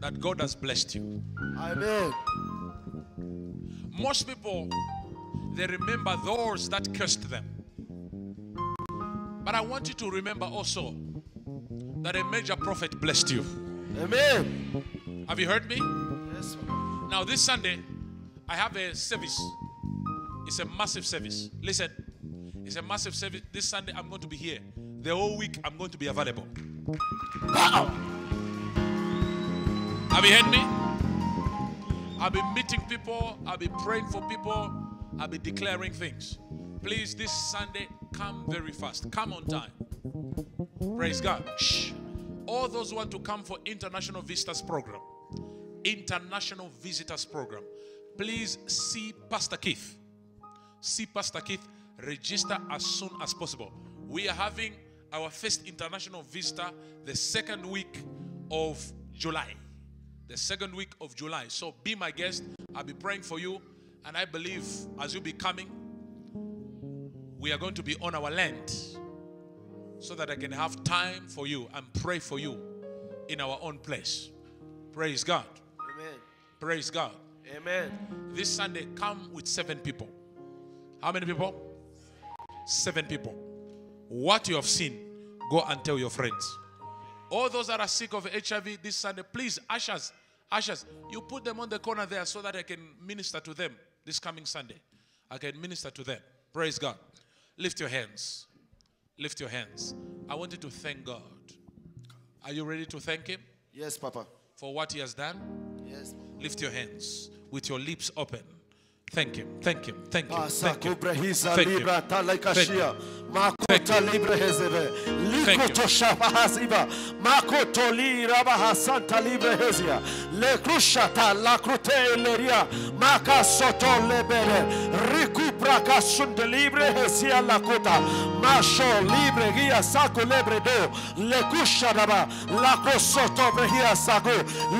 that God has blessed you. Amen. Most people, they remember those that cursed them. But I want you to remember also that a major prophet blessed you. Amen. Have you heard me? Yes, Now, this Sunday, I have a service. It's a massive service. Listen, it's a massive service. This Sunday, I'm going to be here. The whole week, I'm going to be available. Wow. Have you heard me? I'll be meeting people, I'll be praying for people, I'll be declaring things. Please, this Sunday, come very fast. Come on time. Praise God. Shh. All those who want to come for International Visitors Program, International Visitors Program, please see Pastor Keith. See Pastor Keith. Register as soon as possible. We are having our first international visitor the second week of July. The second week of July. So be my guest. I'll be praying for you. And I believe as you be coming, we are going to be on our land so that I can have time for you and pray for you in our own place. Praise God. Amen. Praise God. Amen. This Sunday, come with seven people. How many people? Seven people. What you have seen, go and tell your friends. All those that are sick of HIV this Sunday, please, ushers, ushers, you put them on the corner there so that I can minister to them this coming Sunday. I can minister to them. Praise God. Lift your hands. Lift your hands. I want you to thank God. Are you ready to thank Him Yes, Papa. for what He has done? Yes. Lift your hands with your lips open. Thank Him. Thank Him. Thank Him. Thank Him. Thank Him. Thank Makota libre hezeve. Likoto shabahasiba. Makoto li rabaha santa libre hezia. Le krushata la krute leria. Maka soto lebere. Recupra kasunde libre hezia la kota. Masho libre gia sako lebre do. Le kusha daba. La kosoto brehia sako.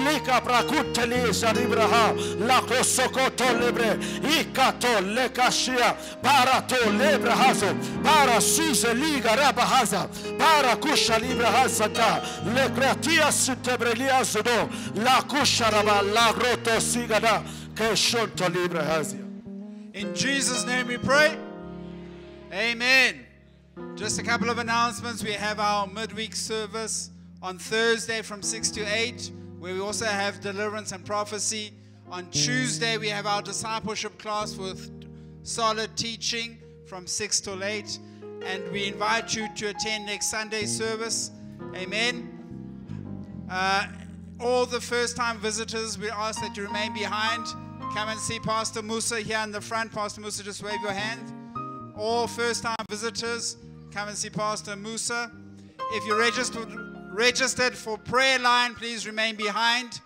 Lika prakute li sharibraha. La kosokoto lebre. Ikato le kashia. Parato lebre hazo. Para suse liga rabahaza. Para kusha libra hazata. Le gratia sutebrelia zodo. La kusha raba la roto sigada. Ke shonto libra hazia. In Jesus' name we pray. Amen. Just a couple of announcements. We have our midweek service on Thursday from 6 to 8, where we also have deliverance and prophecy. On Tuesday, we have our discipleship class with solid teaching from 6 to 8. And we invite you to attend next Sunday service. Amen. Uh, all the first time visitors, we ask that you remain behind. Come and see Pastor Musa here in the front. Pastor Musa, just wave your hand. All first time visitors, come and see Pastor Musa. If you're registered, registered for prayer line, please remain behind.